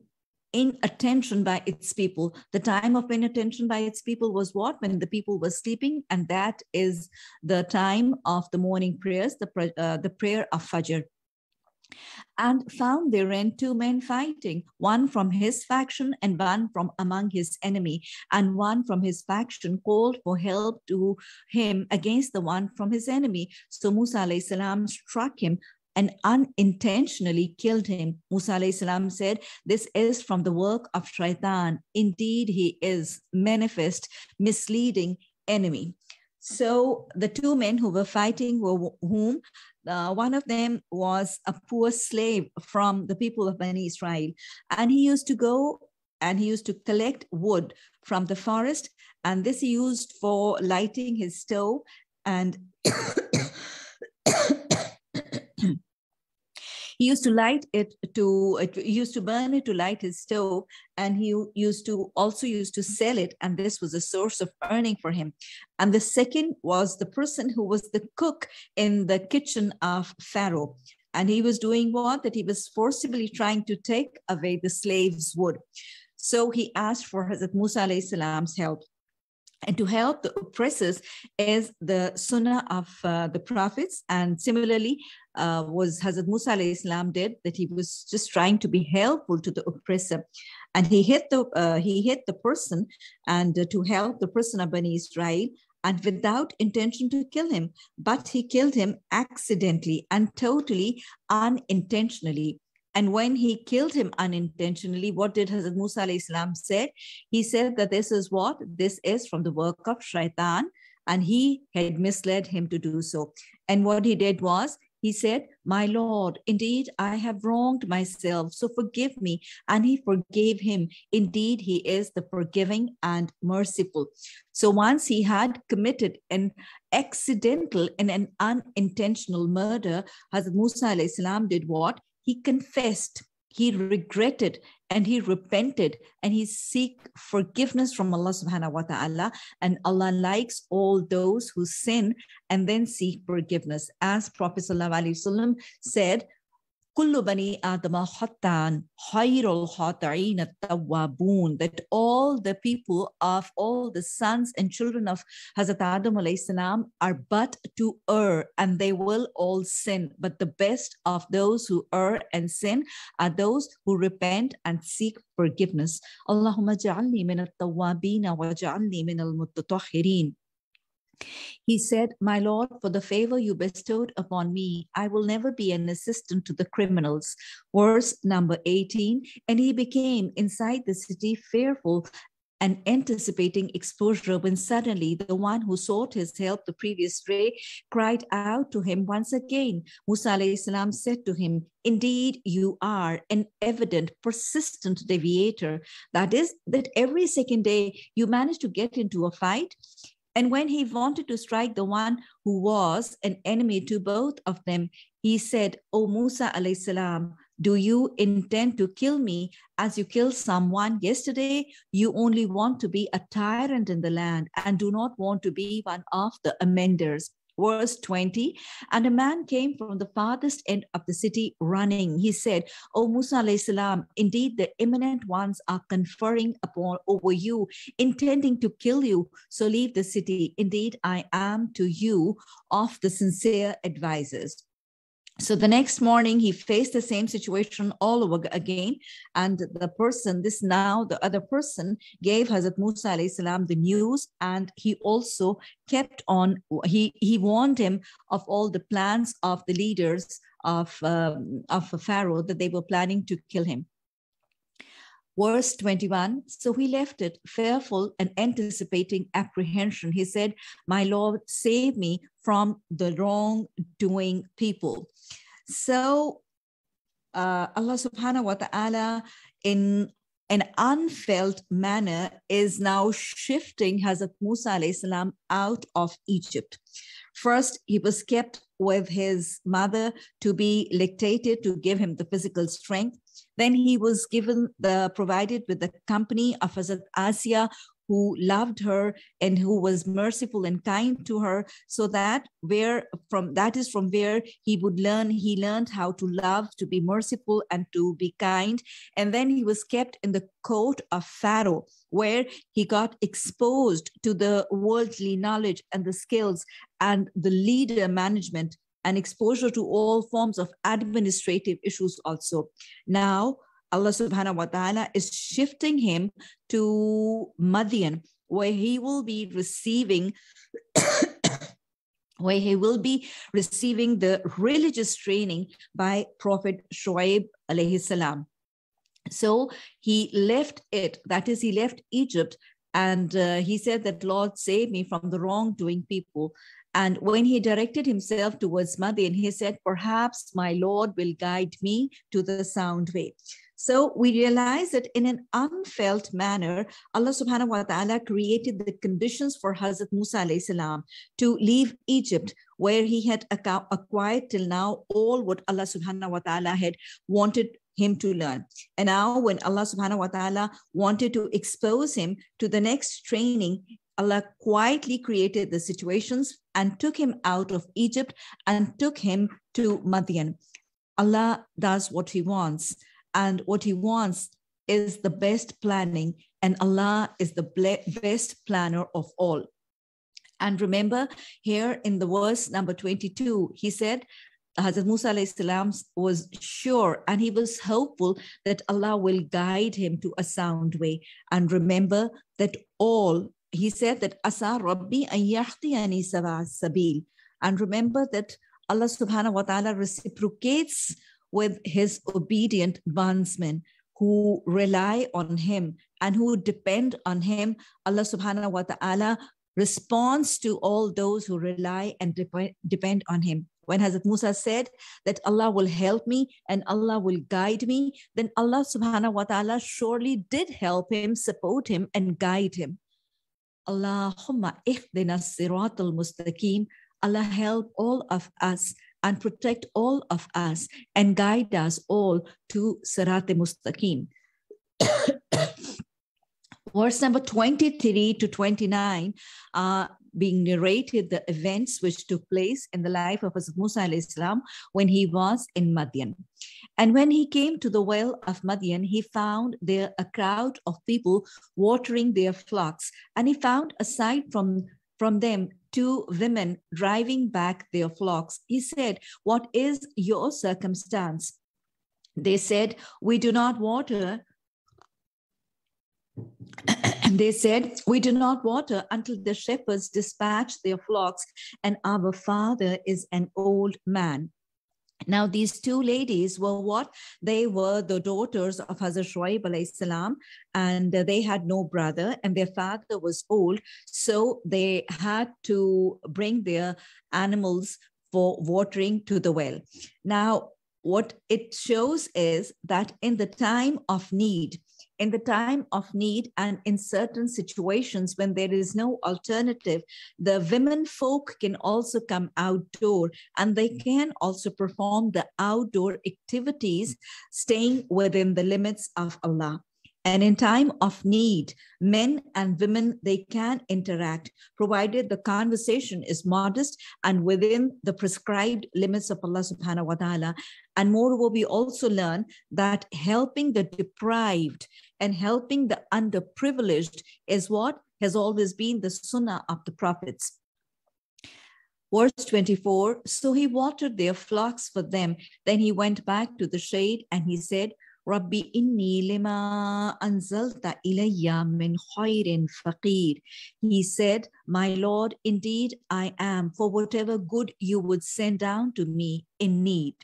inattention by its people. The time of inattention by its people was what? When the people were sleeping, and that is the time of the morning prayers, the, uh, the prayer of Fajr and found therein two men fighting, one from his faction and one from among his enemy, and one from his faction called for help to him against the one from his enemy. So Musa salam struck him and unintentionally killed him. Musa salam said, This is from the work of Shaitan. Indeed, he is manifest, misleading enemy. So the two men who were fighting were whom uh, one of them was a poor slave from the people of Bani Israel. And he used to go and he used to collect wood from the forest. And this he used for lighting his stove. And he used to light it to it used to burn it to light his stove and he used to also used to sell it and this was a source of earning for him. And the second was the person who was the cook in the kitchen of pharaoh. And he was doing what? That he was forcibly trying to take away the slaves wood. So he asked for hazrat musa salam's help. And to help the oppressors is the sunnah of uh, the prophets. And similarly uh, was Hazrat Musa Islam did that he was just trying to be helpful to the oppressor and he hit the uh, he hit the person and uh, to help the person of Bani Israel and without intention to kill him but he killed him accidentally and totally unintentionally and when he killed him unintentionally, what did Hazrat Musa salam say? He said that this is what? This is from the work of shaitan. And he had misled him to do so. And what he did was, he said, My Lord, indeed I have wronged myself, so forgive me. And he forgave him. Indeed, he is the forgiving and merciful. So once he had committed an accidental and an unintentional murder, Hazrat Musa salam did what? he confessed, he regretted, and he repented, and he seek forgiveness from Allah subhanahu wa ta'ala. And Allah likes all those who sin and then seek forgiveness. As Prophet sallallahu alaihi wasallam said, kullu bani adama khatan khairul khatain at-tawwabun that all the people of all the sons and children of Hazrat Adam alayhi salam are but to err and they will all sin. But the best of those who err and sin are those who repent and seek forgiveness. Allahumma ja'alni min at-tawwabin wa ja'alni min al-mutatahhirin he said, My Lord, for the favor you bestowed upon me, I will never be an assistant to the criminals. Verse number 18 And he became inside the city fearful and anticipating exposure when suddenly the one who sought his help the previous day cried out to him once again. Musa salam said to him, Indeed, you are an evident, persistent deviator. That is, that every second day you manage to get into a fight. And when he wanted to strike the one who was an enemy to both of them, he said, O Musa alayhi salam, do you intend to kill me as you killed someone yesterday? You only want to be a tyrant in the land and do not want to be one of the amenders verse 20 and a man came from the farthest end of the city running. He said o musa salam indeed the eminent ones are conferring upon over you intending to kill you. So leave the city. Indeed i am to you of the sincere advisers so the next morning he faced the same situation all over again. And the person this now the other person gave hazrat musa salam the news. And he also kept on he he warned him of all the plans of the leaders of um, of pharaoh that they were planning to kill him verse 21 so he left it fearful and anticipating apprehension he said my lord save me from the wrongdoing people so uh, allah subhanahu wa ta'ala in an unfelt manner is now shifting Hazrat Musa salam out of Egypt. First, he was kept with his mother to be lactated to give him the physical strength. Then he was given the provided with the company of Hazrat Asiya, who loved her and who was merciful and kind to her so that where from that is from where he would learn he learned how to love to be merciful and to be kind. And then he was kept in the court of pharaoh where he got exposed to the worldly knowledge and the skills and the leader management and exposure to all forms of administrative issues also. Now Allah subhanahu wa ta'ala is shifting him to Madian, where he will be receiving where he will be receiving the religious training by Prophet Shoaib alayhi salam. So he left it, that is, he left Egypt, and uh, he said that Lord save me from the wrongdoing people. And when he directed himself towards Madian, he said, Perhaps my Lord will guide me to the sound way. So we realize that in an unfelt manner, Allah subhanahu wa ta'ala created the conditions for Hazrat Musa salam to leave Egypt, where he had acquired till now all what Allah subhanahu wa ta'ala had wanted him to learn. And now, when Allah subhanahu wa ta'ala wanted to expose him to the next training, Allah quietly created the situations and took him out of Egypt and took him to Madian. Allah does what he wants and what he wants is the best planning, and Allah is the best planner of all. And remember, here in the verse number 22, he said, Hazrat Musa salam was sure and he was hopeful that Allah will guide him to a sound way. And remember that all, he said that Asa Rabbi an sabil. And remember that Allah subhanahu wa ta'ala reciprocates with his obedient bondsmen who rely on him and who depend on him. Allah subhanahu wa ta'ala responds to all those who rely and dep- depend on him. When Hazrat Musa said that Allah will help me and Allah will guide me, then Allah subhanahu wa ta'ala surely did help him, support him, and guide him. Allahumma ihdina sirat al-mustaqim. Allah help all of us and protect all of us and guide us all to Sirat Mustaqim. Verse number 23 to 29 uh, being narrated the events which took place in the life of Hazrat Musa Islam when he was in Madian. And when he came to the well of Madian, he found there a crowd of people watering their flocks. And he found aside from, from them two women driving back their flocks. He said, What is your circumstance? They said, We do not water they said, We do not water until the shepherds dispatch their flocks, and our father is an old man. Now, these two ladies were what? They were the daughters of Hazrat Shuaib salam, and they had no brother, and their father was old. So they had to bring their animals for watering to the well. Now, what it shows is that in the time of need, in the time of need and in certain situations when there is no alternative, the women folk can also come outdoor and they mm. can also perform the outdoor activities staying within the limits of Allah. And in time of need, men and women, they can interact, provided the conversation is modest and within the prescribed limits of Allah subhanahu wa ta'ala. And moreover, we also learn that helping the deprived and helping the underprivileged is what has always been the sunnah of the prophets. Verse 24 So he watered their flocks for them. Then he went back to the shade and he said, Rabbi inni lima anzalta ilayya min khairin faqir. He said, My Lord, indeed I am for whatever good you would send down to me in need.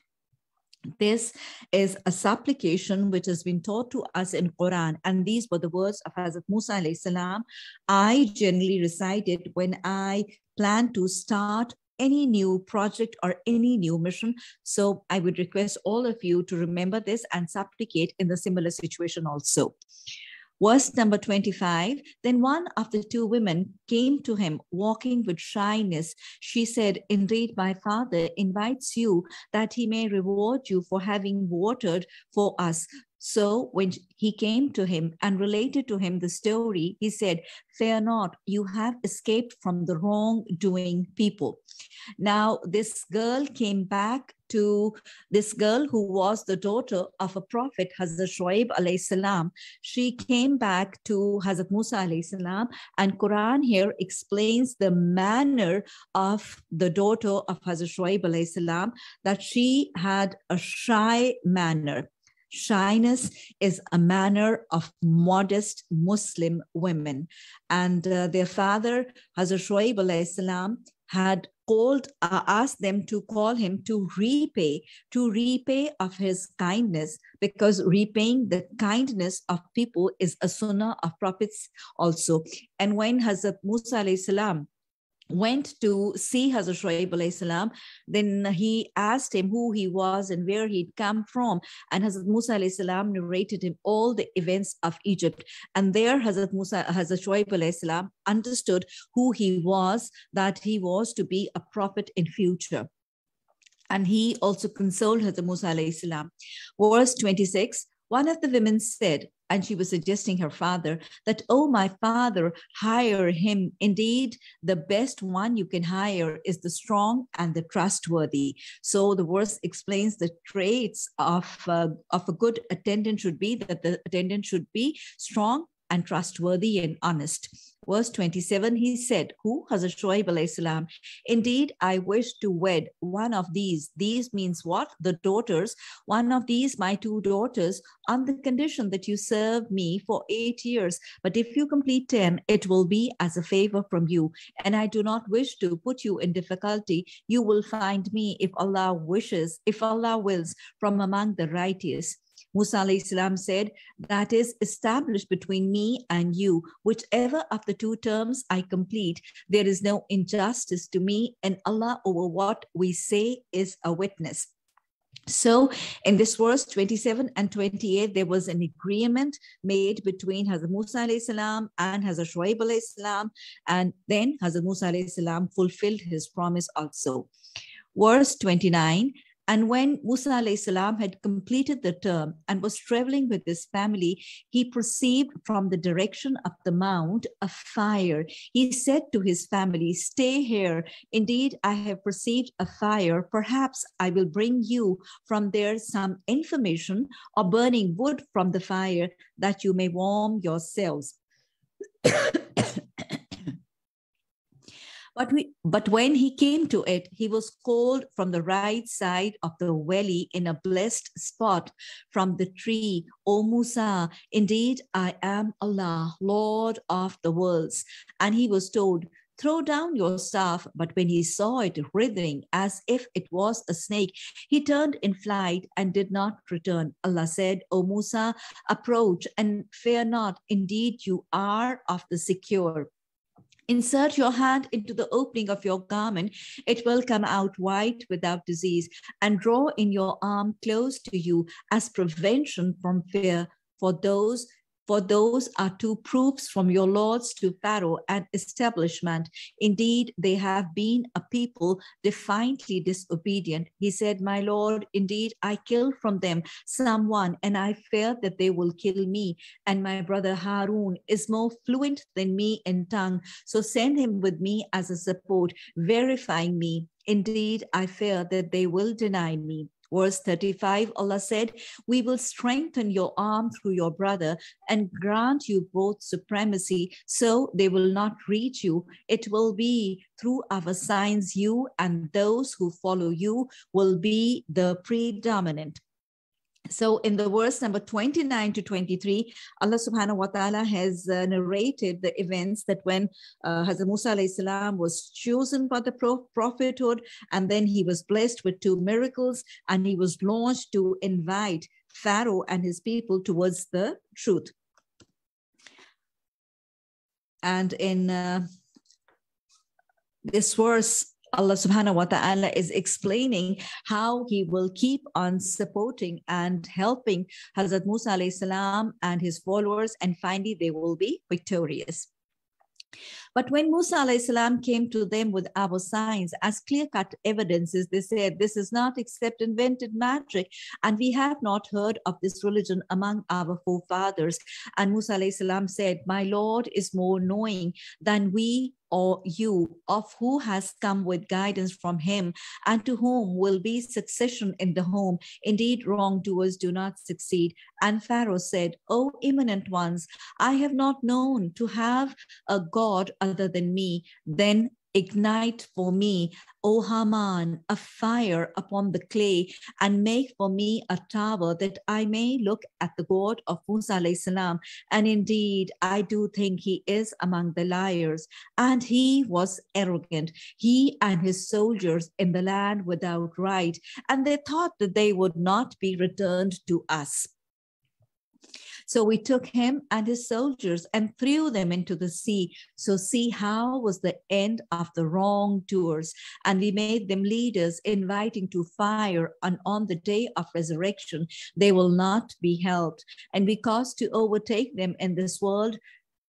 This is a supplication which has been taught to us in Quran, and these were the words of Hazrat Musa salam. I generally recite it when I plan to start any new project or any new mission. So I would request all of you to remember this and supplicate in the similar situation also. Verse number 25 Then one of the two women came to him walking with shyness. She said, Indeed, my father invites you that he may reward you for having watered for us. So when he came to him and related to him the story, he said, Fear not, you have escaped from the wrongdoing people. Now, this girl came back to this girl who was the daughter of a prophet, Hazrat Shoaib alayhi salam. She came back to Hazrat Musa alayhi salam, and Quran here explains the manner of the daughter of Hazrat Shoaib alayhi salam, that she had a shy manner Shyness is a manner of modest Muslim women. And uh, their father, Hazrat Shoaib salam, had called, uh, asked them to call him to repay, to repay of his kindness, because repaying the kindness of people is a sunnah of prophets also. And when Hazrat Musa salam went to see Hazrat Shoaib salam, then he asked him who he was and where he'd come from. And Hazrat Musa salam narrated him all the events of Egypt. And there Hazrat Musa, Hazrat Shoaib salam understood who he was, that he was to be a prophet in future. And he also consoled Hazrat Musa salam. Verse 26, One of the women said, and she was suggesting her father, that, oh, my father, hire him. Indeed, the best one you can hire is the strong and the trustworthy. So the verse explains the traits of, uh, of a good attendant should be that the attendant should be strong and trustworthy and honest. Verse 27, he said, Who? Hazrat Shoaib salam. Indeed, I wish to wed one of these. These means what? The daughters. One of these, my two daughters, on the condition that you serve me for eight years. But if you complete 10, it will be as a favor from you. And I do not wish to put you in difficulty. You will find me if Allah wishes, if Allah wills, from among the righteous. Musa salam said, That is established between me and you. Whichever of the two terms I complete, there is no injustice to me, and Allah over what we say is a witness. So in this verse 27 and 28, there was an agreement made between Hazrat Musa salam and Hazrat Shuaib salam, and then Hazrat Musa salam fulfilled his promise also. Verse 29, and when Musa salam had completed the term and was traveling with his family, he perceived from the direction of the mount a fire. He said to his family, Stay here. Indeed, I have perceived a fire. Perhaps I will bring you from there some information or burning wood from the fire that you may warm yourselves. But, we, but when he came to it, he was called from the right side of the valley in a blessed spot from the tree. O Musa, indeed I am Allah, Lord of the worlds. And he was told, Throw down your staff. But when he saw it writhing as if it was a snake, he turned in flight and did not return. Allah said, O Musa, approach and fear not. Indeed, you are of the secure. Insert your hand into the opening of your garment. It will come out white without disease. And draw in your arm close to you as prevention from fear for those for those are two proofs from your lords to Pharaoh and establishment. Indeed, they have been a people defiantly disobedient. He said, My Lord, indeed, I killed from them someone, and I fear that they will kill me. And my brother Harun is more fluent than me in tongue. So send him with me as a support, verifying me. Indeed, I fear that they will deny me. Verse 35, Allah said, We will strengthen your arm through your brother and grant you both supremacy, so they will not reach you. It will be through our signs, you and those who follow you will be the predominant. So in the verse number 29 to 23, Allah subhanahu wa ta'ala has uh, narrated the events that when uh, Hazrat Musa salam was chosen by the prophethood, and then he was blessed with two miracles, and he was launched to invite Pharaoh and his people towards the truth. And in uh, this verse, Allah subhanahu wa ta'ala is explaining how he will keep on supporting and helping Hazrat Musa alayhi salam and his followers, and finally they will be victorious. But when Musa salam came to them with our signs as clear-cut evidences, they said, this is not except invented magic, and we have not heard of this religion among our forefathers. And Musa salam said, my Lord is more knowing than we or you of who has come with guidance from him and to whom will be succession in the home. Indeed, wrongdoers do not succeed. And Pharaoh said, O eminent ones, I have not known to have a God other than me. Then Ignite for me, O Haman, a fire upon the clay, and make for me a tower that I may look at the God of Musa salam. And indeed, I do think he is among the liars. And he was arrogant, he and his soldiers in the land without right. And they thought that they would not be returned to us. So we took him and his soldiers and threw them into the sea. So see how was the end of the wrongdoers. And we made them leaders, inviting to fire. And on the day of resurrection, they will not be helped. And we caused to overtake them in this world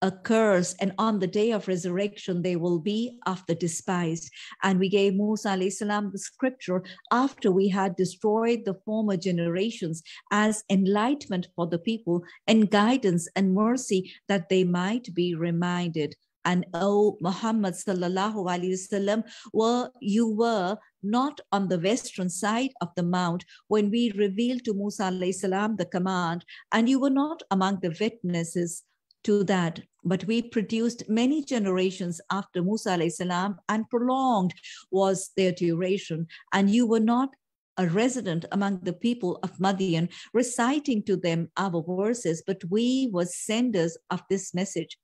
a curse, and on the day of resurrection, they will be of the despised. And we gave Musa salam the scripture after we had destroyed the former generations as enlightenment for the people and guidance and mercy that they might be reminded. And O Muhammad sallallahu wasallam, were you were not on the western side of the mount when we revealed to Musa salam the command, and you were not among the witnesses to that. But we produced many generations after Musa salam, and prolonged was their duration. And you were not a resident among the people of Madian, reciting to them our verses, but we were senders of this message.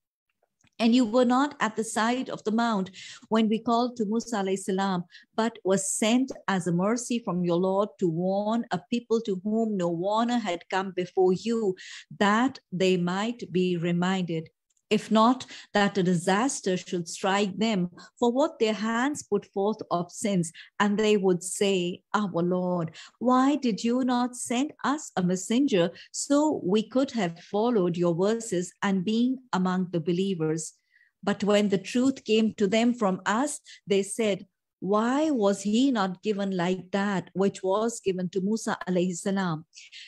And you were not at the side of the mount when we called to Musa salam, but was sent as a mercy from your Lord to warn a people to whom no warner had come before you, that they might be reminded if not that a disaster should strike them for what their hands put forth of sins. And they would say, Our Lord, why did you not send us a messenger so we could have followed your verses and been among the believers? But when the truth came to them from us, they said, why was he not given like that which was given to Musa alayhi salam?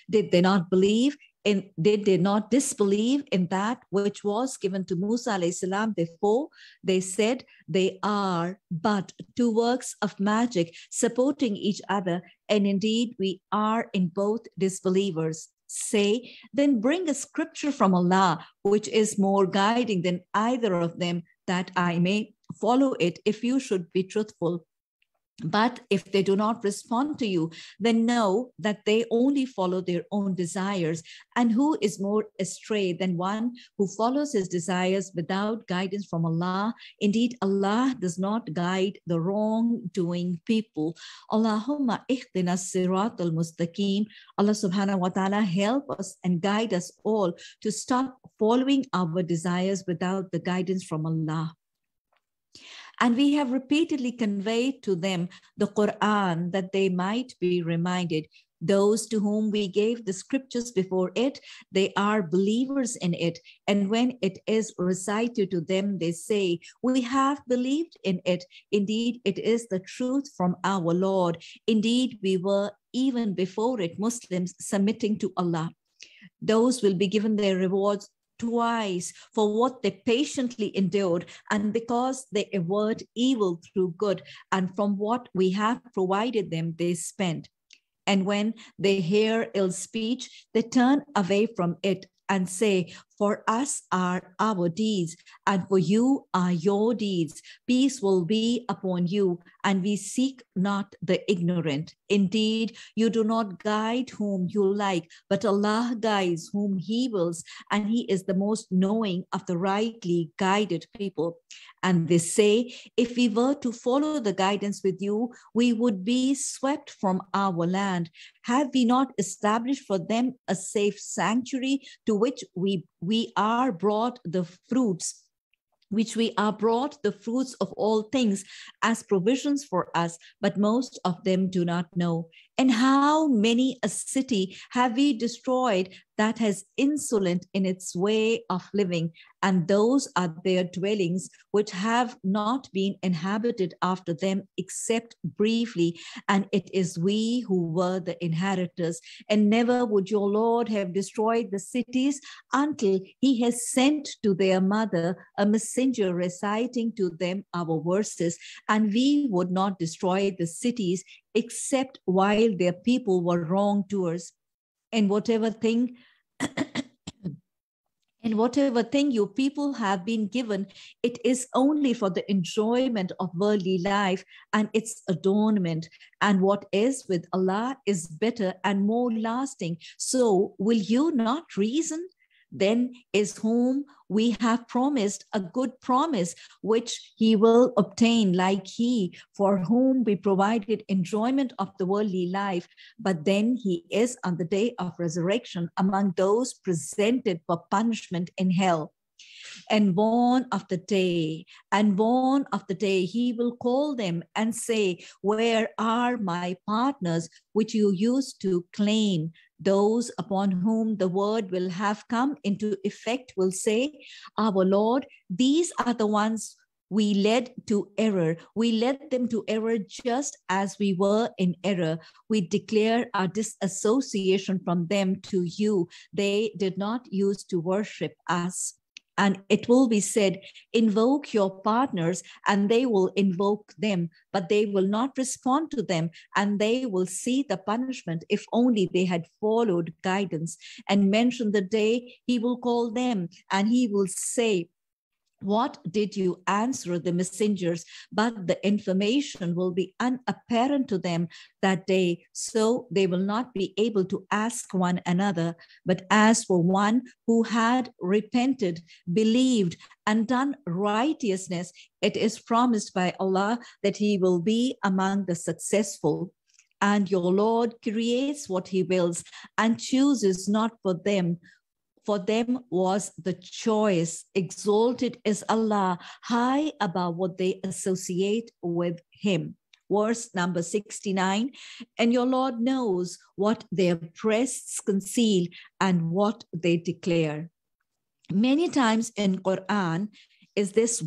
Did they not believe? In they did not disbelieve in that which was given to Musa salam before. They said they are but two works of magic supporting each other and indeed we are in both disbelievers. Say then bring a scripture from Allah which is more guiding than either of them that I may follow it if you should be truthful but if they do not respond to you, then know that they only follow their own desires. And who is more astray than one who follows his desires without guidance from Allah? Indeed, Allah does not guide the wrongdoing people. Allahumma ihdina sirat al mustaqim. Allah subhanahu wa ta'ala help us and guide us all to stop following our desires without the guidance from Allah. And we have repeatedly conveyed to them the Quran that they might be reminded. Those to whom we gave the scriptures before it, they are believers in it. And when it is recited to them, they say, We have believed in it. Indeed, it is the truth from our Lord. Indeed, we were even before it Muslims submitting to Allah. Those will be given their rewards twice for what they patiently endured and because they avert evil through good and from what we have provided them they spend. And when they hear ill speech they turn away from it and say for us are our deeds, and for you are your deeds. Peace will be upon you, and we seek not the ignorant. Indeed, you do not guide whom you like, but Allah guides whom He wills, and He is the most knowing of the rightly guided people. And they say, if we were to follow the guidance with you, we would be swept from our land. Have we not established for them a safe sanctuary to which we we are brought the fruits which we are brought the fruits of all things as provisions for us, but most of them do not know. And how many a city have we destroyed that has insolent in its way of living, and those are their dwellings which have not been inhabited after them except briefly, and it is we who were the inheritors. And never would your Lord have destroyed the cities until he has sent to their mother a messenger reciting to them our verses, and we would not destroy the cities except while their people were wrong wrongdoers. And whatever thing and whatever thing your people have been given, it is only for the enjoyment of worldly life and its adornment. And what is with Allah is better and more lasting. So, will you not reason? Then is whom we have promised a good promise, which he will obtain, like he for whom we provided enjoyment of the worldly life. But then he is on the day of resurrection among those presented for punishment in hell and born of the day, and born of the day, he will call them and say, Where are my partners which you used to claim? Those upon whom the word will have come into effect will say, Our Lord, these are the ones we led to error. We led them to error just as we were in error. We declare our disassociation from them to you. They did not use to worship us. And it will be said, invoke your partners, and they will invoke them, but they will not respond to them, and they will see the punishment if only they had followed guidance. And mention the day he will call them, and he will say, what did you answer the messengers? But the information will be unapparent to them that day, so they will not be able to ask one another. But as for one who had repented, believed, and done righteousness, it is promised by Allah that he will be among the successful. And your Lord creates what he wills and chooses not for them for them was the choice. Exalted is Allah, high above what they associate with Him. Verse number 69 And your Lord knows what their breasts conceal and what they declare. Many times in Quran is this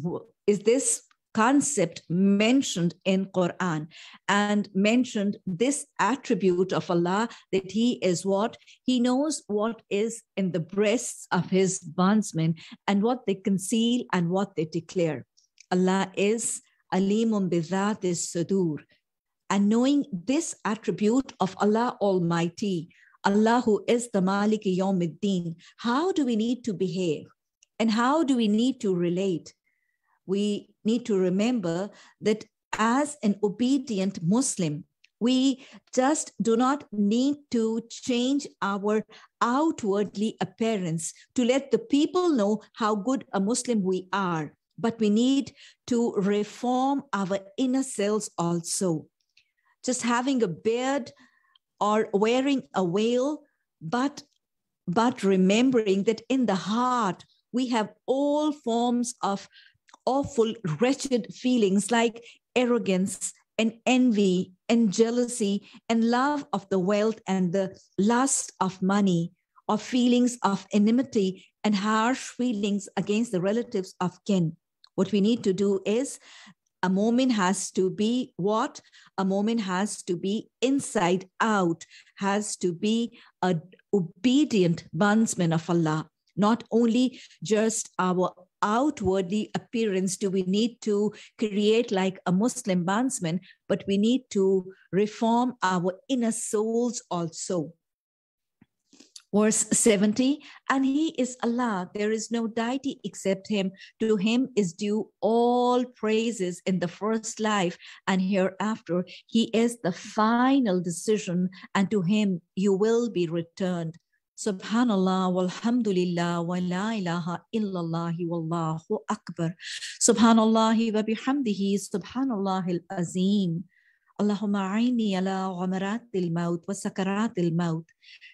is this concept mentioned in Quran and mentioned this attribute of Allah that he is what? He knows what is in the breasts of his bondsmen and what they conceal and what they declare. Allah is alimun bizat sudur. And knowing this attribute of Allah Almighty Allah who is the Malik Yawmiddin how do we need to behave? And how do we need to relate? We need to remember that as an obedient Muslim, we just do not need to change our outwardly appearance to let the people know how good a Muslim we are, but we need to reform our inner selves also. Just having a beard or wearing a veil, but but remembering that in the heart we have all forms of awful, wretched feelings like arrogance and envy and jealousy and love of the wealth and the lust of money, or feelings of enmity and harsh feelings against the relatives of kin. What we need to do is a momin has to be what? A momin has to be inside out, has to be an obedient bondsman of Allah not only just our outwardly appearance do we need to create like a Muslim bondsman, but we need to reform our inner souls also. Verse 70 And He is Allah, there is no deity except Him. To Him is due all praises in the first life and hereafter. He is the final decision, and to Him you will be returned. Subhanallah walhamdulillah wa la ilaha illallah wallahu akbar. Subhanallah wa bihamdihi subhanallah al-azim. Allahumma aini ala ghamaratil maut wa sakaratil maut.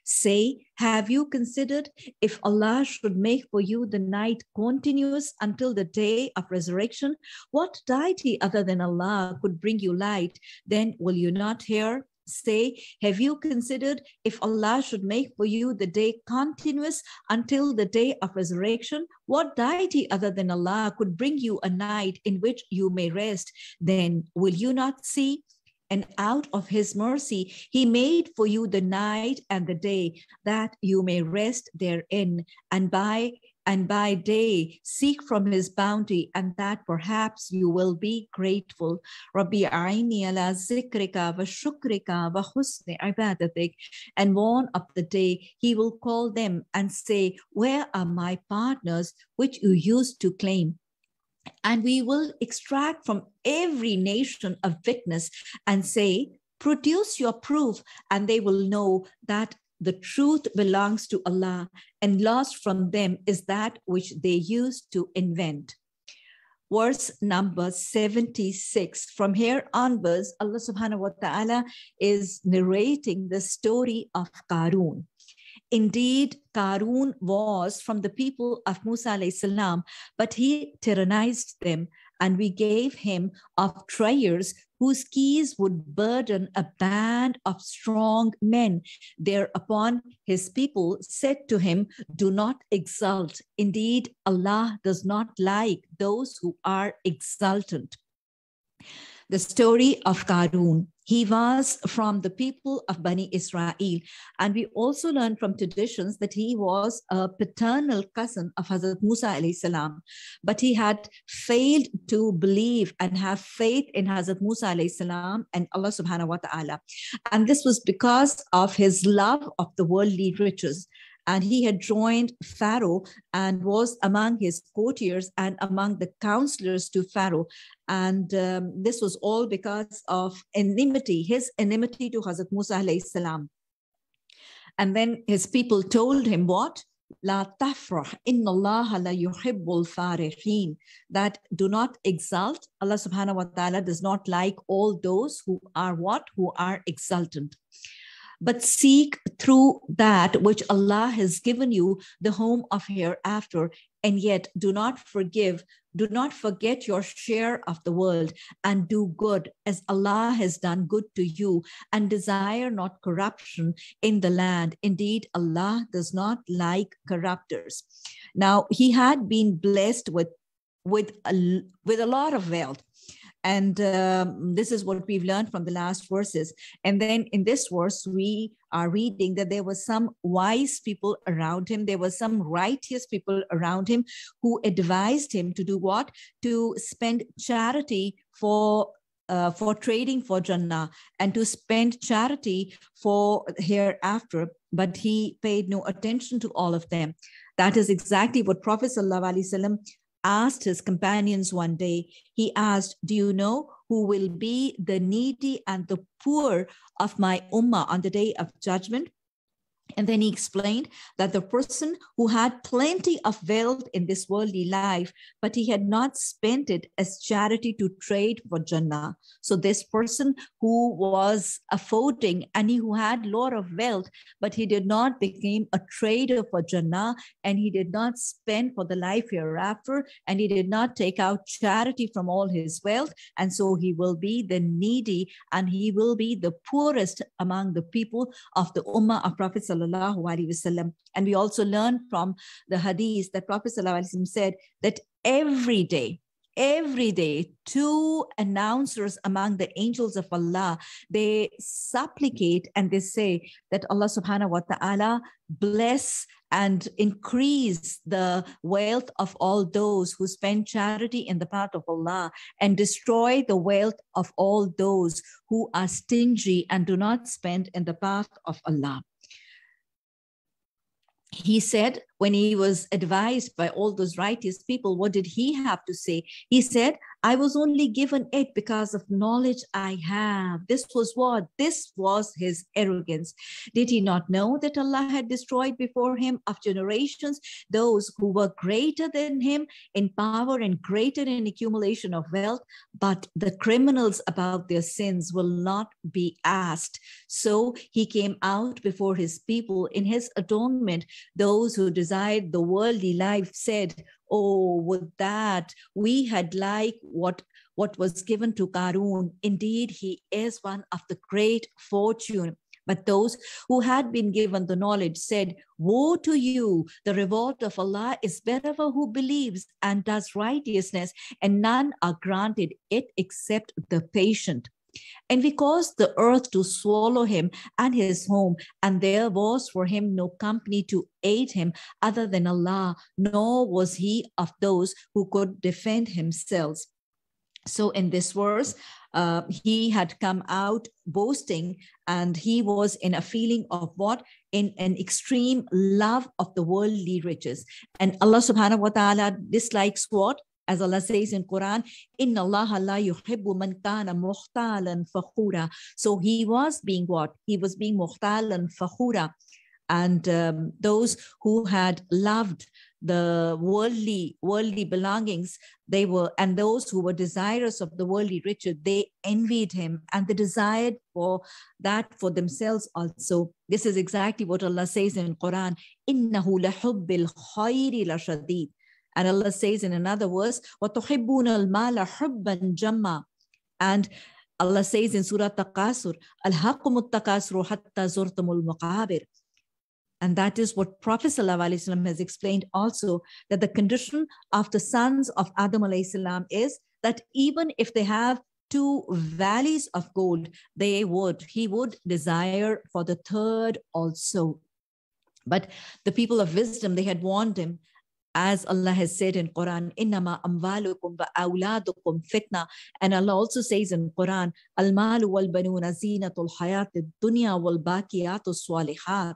Say, have you considered if Allah should make for you the night continuous until the day of resurrection? What deity other than Allah could bring you light? Then will you not hear? Say, Have you considered if Allah should make for you the day continuous until the day of resurrection? What deity other than Allah could bring you a night in which you may rest? Then will you not see? And out of his mercy, he made for you the night and the day that you may rest therein. And by and by day seek from his bounty, and that perhaps you will be grateful. Rabbi aini ala zikrika wa shukrika wa husni ibadatik. And one of the day he will call them and say, Where are my partners which you used to claim? And we will extract from every nation a witness and say, Produce your proof, and they will know that the truth belongs to Allah, and lost from them is that which they used to invent. Verse number 76. From here onwards, Allah subhanahu wa ta'ala is narrating the story of Qarun. Indeed, Qarun was from the people of Musa salam, but he tyrannized them and we gave him octroyers whose keys would burden a band of strong men. Thereupon his people said to him, Do not exult. Indeed, Allah does not like those who are exultant the story of Karun. He was from the people of Bani Israel. And we also learn from traditions that he was a paternal cousin of Hazrat Musa alayhi salam. But he had failed to believe and have faith in Hazrat Musa alayhi salam and Allah subhanahu wa ta'ala. And this was because of his love of the worldly riches and he had joined Pharaoh and was among his courtiers and among the counselors to Pharaoh. And um, this was all because of enmity, his enmity to Hazrat Musa alayhi salam. And then his people told him what? La tafrah, inna Allah la yuhibbul farihin. That do not exult. Allah subhanahu wa ta'ala does not like all those who are what? Who are exultant but seek through that which Allah has given you the home of hereafter. And yet do not forgive, do not forget your share of the world and do good as Allah has done good to you and desire not corruption in the land. Indeed, Allah does not like corruptors. Now, he had been blessed with with a, with a lot of wealth and um, this is what we've learned from the last verses. And then in this verse, we are reading that there were some wise people around him. There were some righteous people around him who advised him to do what? To spend charity for uh, for trading for Jannah and to spend charity for hereafter, but he paid no attention to all of them. That is exactly what Prophet ﷺ asked his companions one day, he asked, Do you know who will be the needy and the poor of my ummah on the day of judgment? And then he explained that the person who had plenty of wealth in this worldly life, but he had not spent it as charity to trade for Jannah. So this person who was affording and he who had lot of wealth, but he did not become a trader for Jannah and he did not spend for the life hereafter and he did not take out charity from all his wealth. And so he will be the needy and he will be the poorest among the people of the Ummah of Prophet sallallahu alaihi wasallam. And we also learn from the hadith that Prophet sallallahu alaihi wasallam said that every day, every day two announcers among the angels of allah they supplicate and they say that allah subhanahu wa ta'ala bless and increase the wealth of all those who spend charity in the path of Allah and destroy the wealth of all those who are stingy and do not spend in the path of Allah he said when he was advised by all those righteous people what did he have to say? He said I was only given it because of knowledge I have. This was what? This was his arrogance. Did he not know that Allah had destroyed before him of generations those who were greater than him in power and greater in accumulation of wealth? But the criminals about their sins will not be asked. So he came out before his people in his adornment. Those who desired the worldly life said, oh, would that we had like what what was given to Karun. Indeed, he is one of the great fortune. But those who had been given the knowledge said, Woe to you! The revolt of Allah is better for who believes and does righteousness, and none are granted it except the patient. And we caused the earth to swallow him and his home, and there was for him no company to aid him other than Allah, nor was he of those who could defend himself. So in this verse, uh, he had come out boasting and he was in a feeling of what? In an extreme love of the worldly riches. And Allah subhanahu wa ta'ala dislikes what? As Allah says in Quran, Inna Allah la yuhibbu man kana muhtalan fakhura. So he was being what? He was being muhtalan fakhura. And um, those who had loved the worldly worldly belongings they were and those who were desirous of the worldly riches they envied him and they desired for that for themselves also this is exactly what allah says in quran innahu lahubbil khayri lashadid and Allah says in another verse, وَتُحِبُّونَ الْمَالَ حُبًّا And Allah says in Surah Taqasur, أَلْهَاكُمُ التَّقَاسُرُ حَتَّى زُرْتُمُ الْمَقَابِرِ and that is what Prophet ﷺ has explained also that the condition of the sons of Adam salam is that even if they have two valleys of gold, they would, he would desire for the third also. But the people of wisdom, they had warned him as Allah has said in Quran, "Innama amwalukum wa awladukum fitna," and Allah also says in Quran, "Al malu wal banuna zinatul hayatid dunya wal baqiyatu swalihat."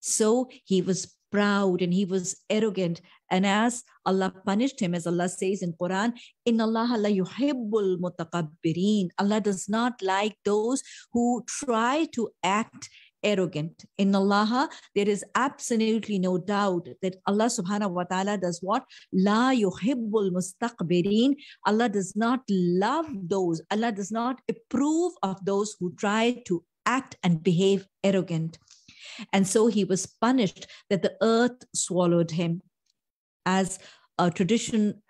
So he was proud and he was arrogant. And as Allah punished him, as Allah says in Quran, in Allah la yuhibbul mutakabbirin. Allah does not like those who try to act arrogant. In Allah, there is absolutely no doubt that Allah subhanahu wa ta'ala does what? La yuhibbul mustakbirin. Allah does not love those, Allah does not approve of those who try to act and behave arrogant. And so he was punished that the earth swallowed him. As a tradition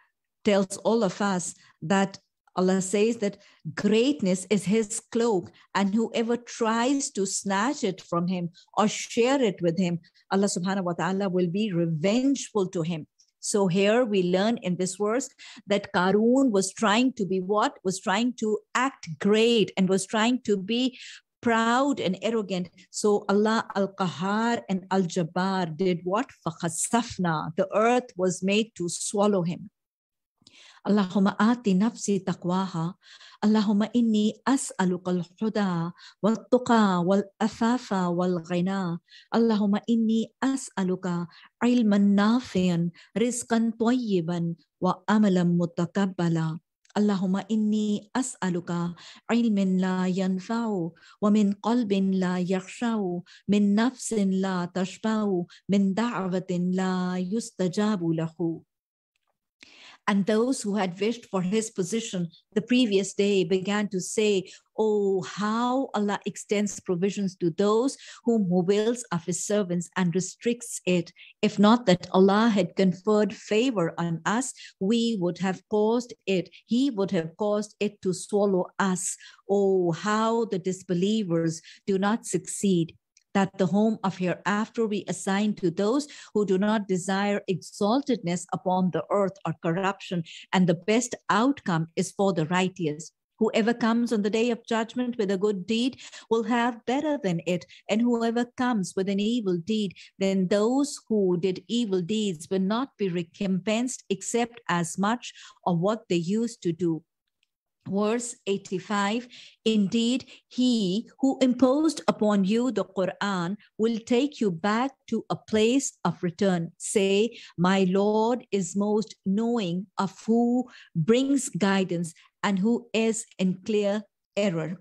tells all of us that Allah says that greatness is his cloak, and whoever tries to snatch it from him or share it with him, Allah subhanahu wa ta'ala will be revengeful to him. So here we learn in this verse that Karun was trying to be what? Was trying to act great and was trying to be proud and arrogant. So Allah Al Qahar and Al Jabbar did what? فَخَسَفْنَا The earth was made to swallow him. اللهم آت نفسي تقواها. اللهم إني أسألك الهدى والتقى والأفاف والغنى. اللهم إني أسألك علما نافعا رزقا طيبا وأملا متقبلا. اللهم إني أسألك علم لا ينفع ومن قلب لا يخشع من نفس لا تشبع من دعوة لا يستجاب له. And those who had wished for his position the previous day began to say, Oh, how Allah extends provisions to those whom He wills of His servants and restricts it. If not that Allah had conferred favor on us, we would have caused it, He would have caused it to swallow us. Oh, how the disbelievers do not succeed that the home of hereafter be assigned to those who do not desire exaltedness upon the earth or corruption, and the best outcome is for the righteous. Whoever comes on the day of judgment with a good deed will have better than it, and whoever comes with an evil deed, then those who did evil deeds will not be recompensed except as much of what they used to do verse 85 indeed he who imposed upon you the quran will take you back to a place of return say my lord is most knowing of who brings guidance and who is in clear error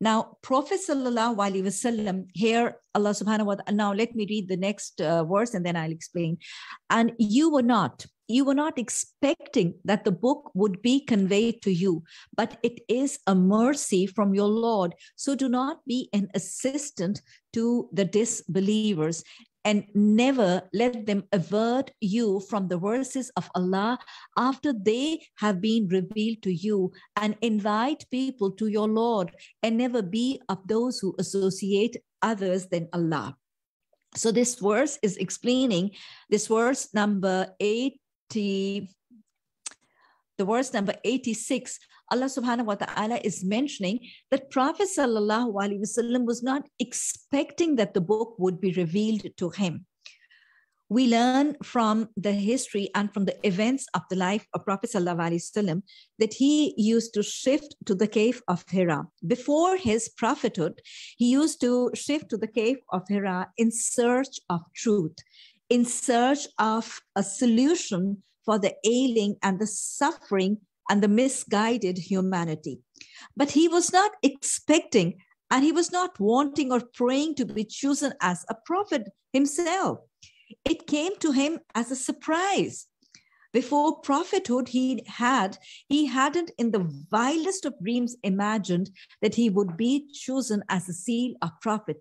now, Prophet Sallallahu Alaihi Wasallam, here Allah subhanahu wa ta'ala, now let me read the next uh, verse and then I'll explain. And you were not, you were not expecting that the book would be conveyed to you, but it is a mercy from your Lord. So do not be an assistant to the disbelievers and never let them avert you from the verses of Allah after they have been revealed to you and invite people to your Lord and never be of those who associate others than Allah. So this verse is explaining this verse number 80 the verse number 86 Allah subhanahu wa ta'ala is mentioning that Prophet sallallahu alaihi wasallam was not expecting that the book would be revealed to him. We learn from the history and from the events of the life of Prophet sallallahu alaihi wasallam that he used to shift to the cave of Hira. Before his prophethood, he used to shift to the cave of Hira in search of truth, in search of a solution for the ailing and the suffering and the misguided humanity. But he was not expecting and he was not wanting or praying to be chosen as a prophet himself. It came to him as a surprise. Before prophethood, he had, he hadn't in the vilest of dreams imagined that he would be chosen as a seal of prophet.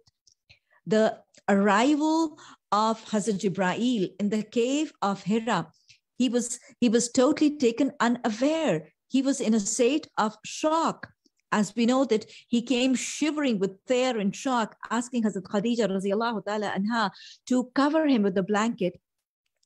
The arrival of Hazrat Jibrail in the cave of Hira he was he was totally taken unaware. He was in a state of shock. As we know that he came shivering with fear and shock asking hazrat khadija anha to cover him with a blanket.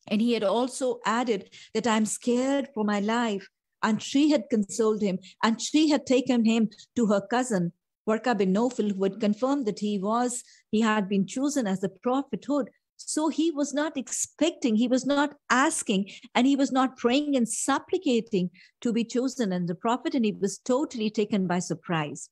And he had also added that i'm scared for my life and she had consoled him and she had taken him to her cousin. Warqa bin Nawfal, who had confirmed that he was, he had been chosen as the prophethood. So he was not expecting, he was not asking, and he was not praying and supplicating to be chosen as the prophet, and he was totally taken by surprise.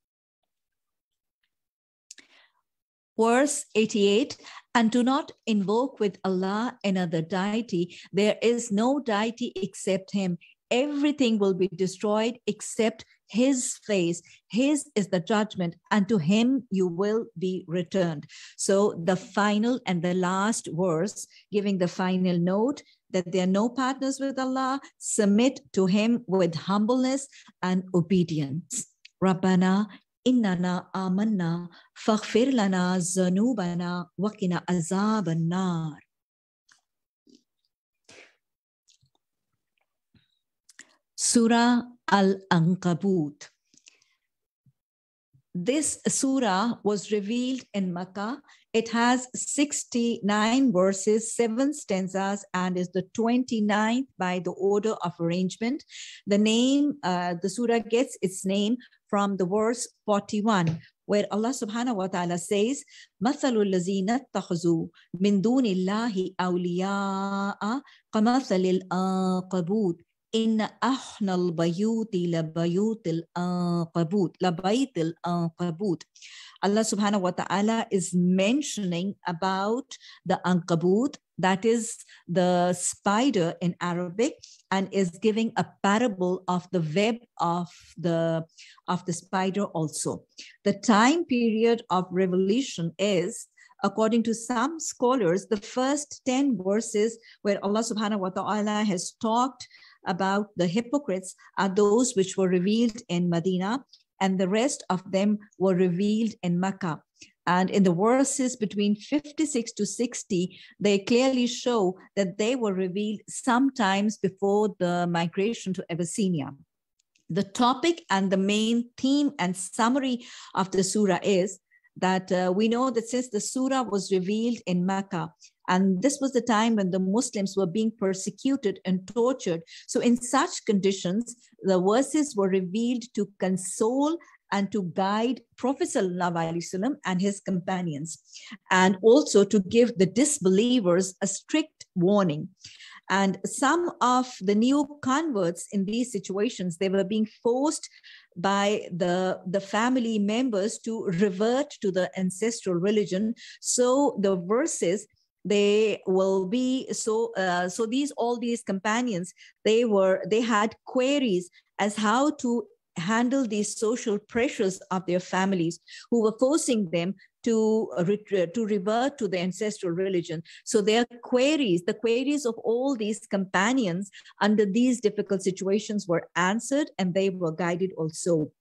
Verse 88 And do not invoke with Allah another deity. There is no deity except Him. Everything will be destroyed except his face his is the judgment and to him you will be returned so the final and the last verse giving the final note that there are no partners with allah submit to him with humbleness and obedience rabbana إننا آمنا فاغفر لنا ذنوبنا وقنا عذاب النار Surah Al Ankabut. This surah was revealed in Makkah. It has 69 verses, seven stanzas, and is the 29th by the order of arrangement. The name, uh, the surah gets its name from the verse 41, where Allah subhanahu wa ta'ala says, مَثَلُ الَّذِينَ اتَّخَذُوا مِن دُونِ اللَّهِ أَوْلِيَاءَ كَمَثَلِ الْعَنكَبُوتِ in أحنى البيوت لبيوت العنكبوت لبيت العنكبوت Allah subhanahu wa ta'ala is mentioning about the ankabut, that is the spider in Arabic, and is giving a parable of the web of the, of the spider also. The time period of revelation is according to some scholars, the first 10 verses where Allah subhanahu wa ta'ala has talked about the hypocrites are those which were revealed in Medina, and the rest of them were revealed in Mecca. And in the verses between 56 to 60, they clearly show that they were revealed sometimes before the migration to Abyssinia. The topic and the main theme and summary of the surah is that uh, we know that since the surah was revealed in Mecca, and this was the time when the Muslims were being persecuted and tortured. So, in such conditions, the verses were revealed to console and to guide Prophet ﷺ and his companions, and also to give the disbelievers a strict warning. And some of the new converts in these situations, they were being forced by the, the family members to revert to the ancestral religion. So the verses they will be so uh, so these all these companions they were they had queries as how to handle these social pressures of their families who were forcing them to, to revert to the ancestral religion. So their queries, the queries of all these companions under these difficult situations were answered and they were guided also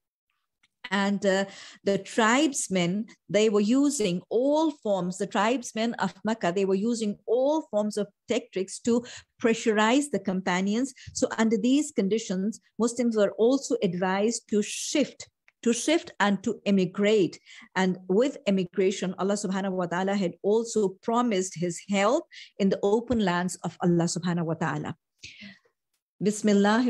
and uh, the tribesmen they were using all forms the tribesmen of makkah they were using all forms of tactics to pressurize the companions. So under these conditions muslims were also advised to shift to shift and to emigrate. And with emigration allah subhanahu wa ta'ala had also promised his help in the open lands of allah subhanahu wa ta'ala. Bismillah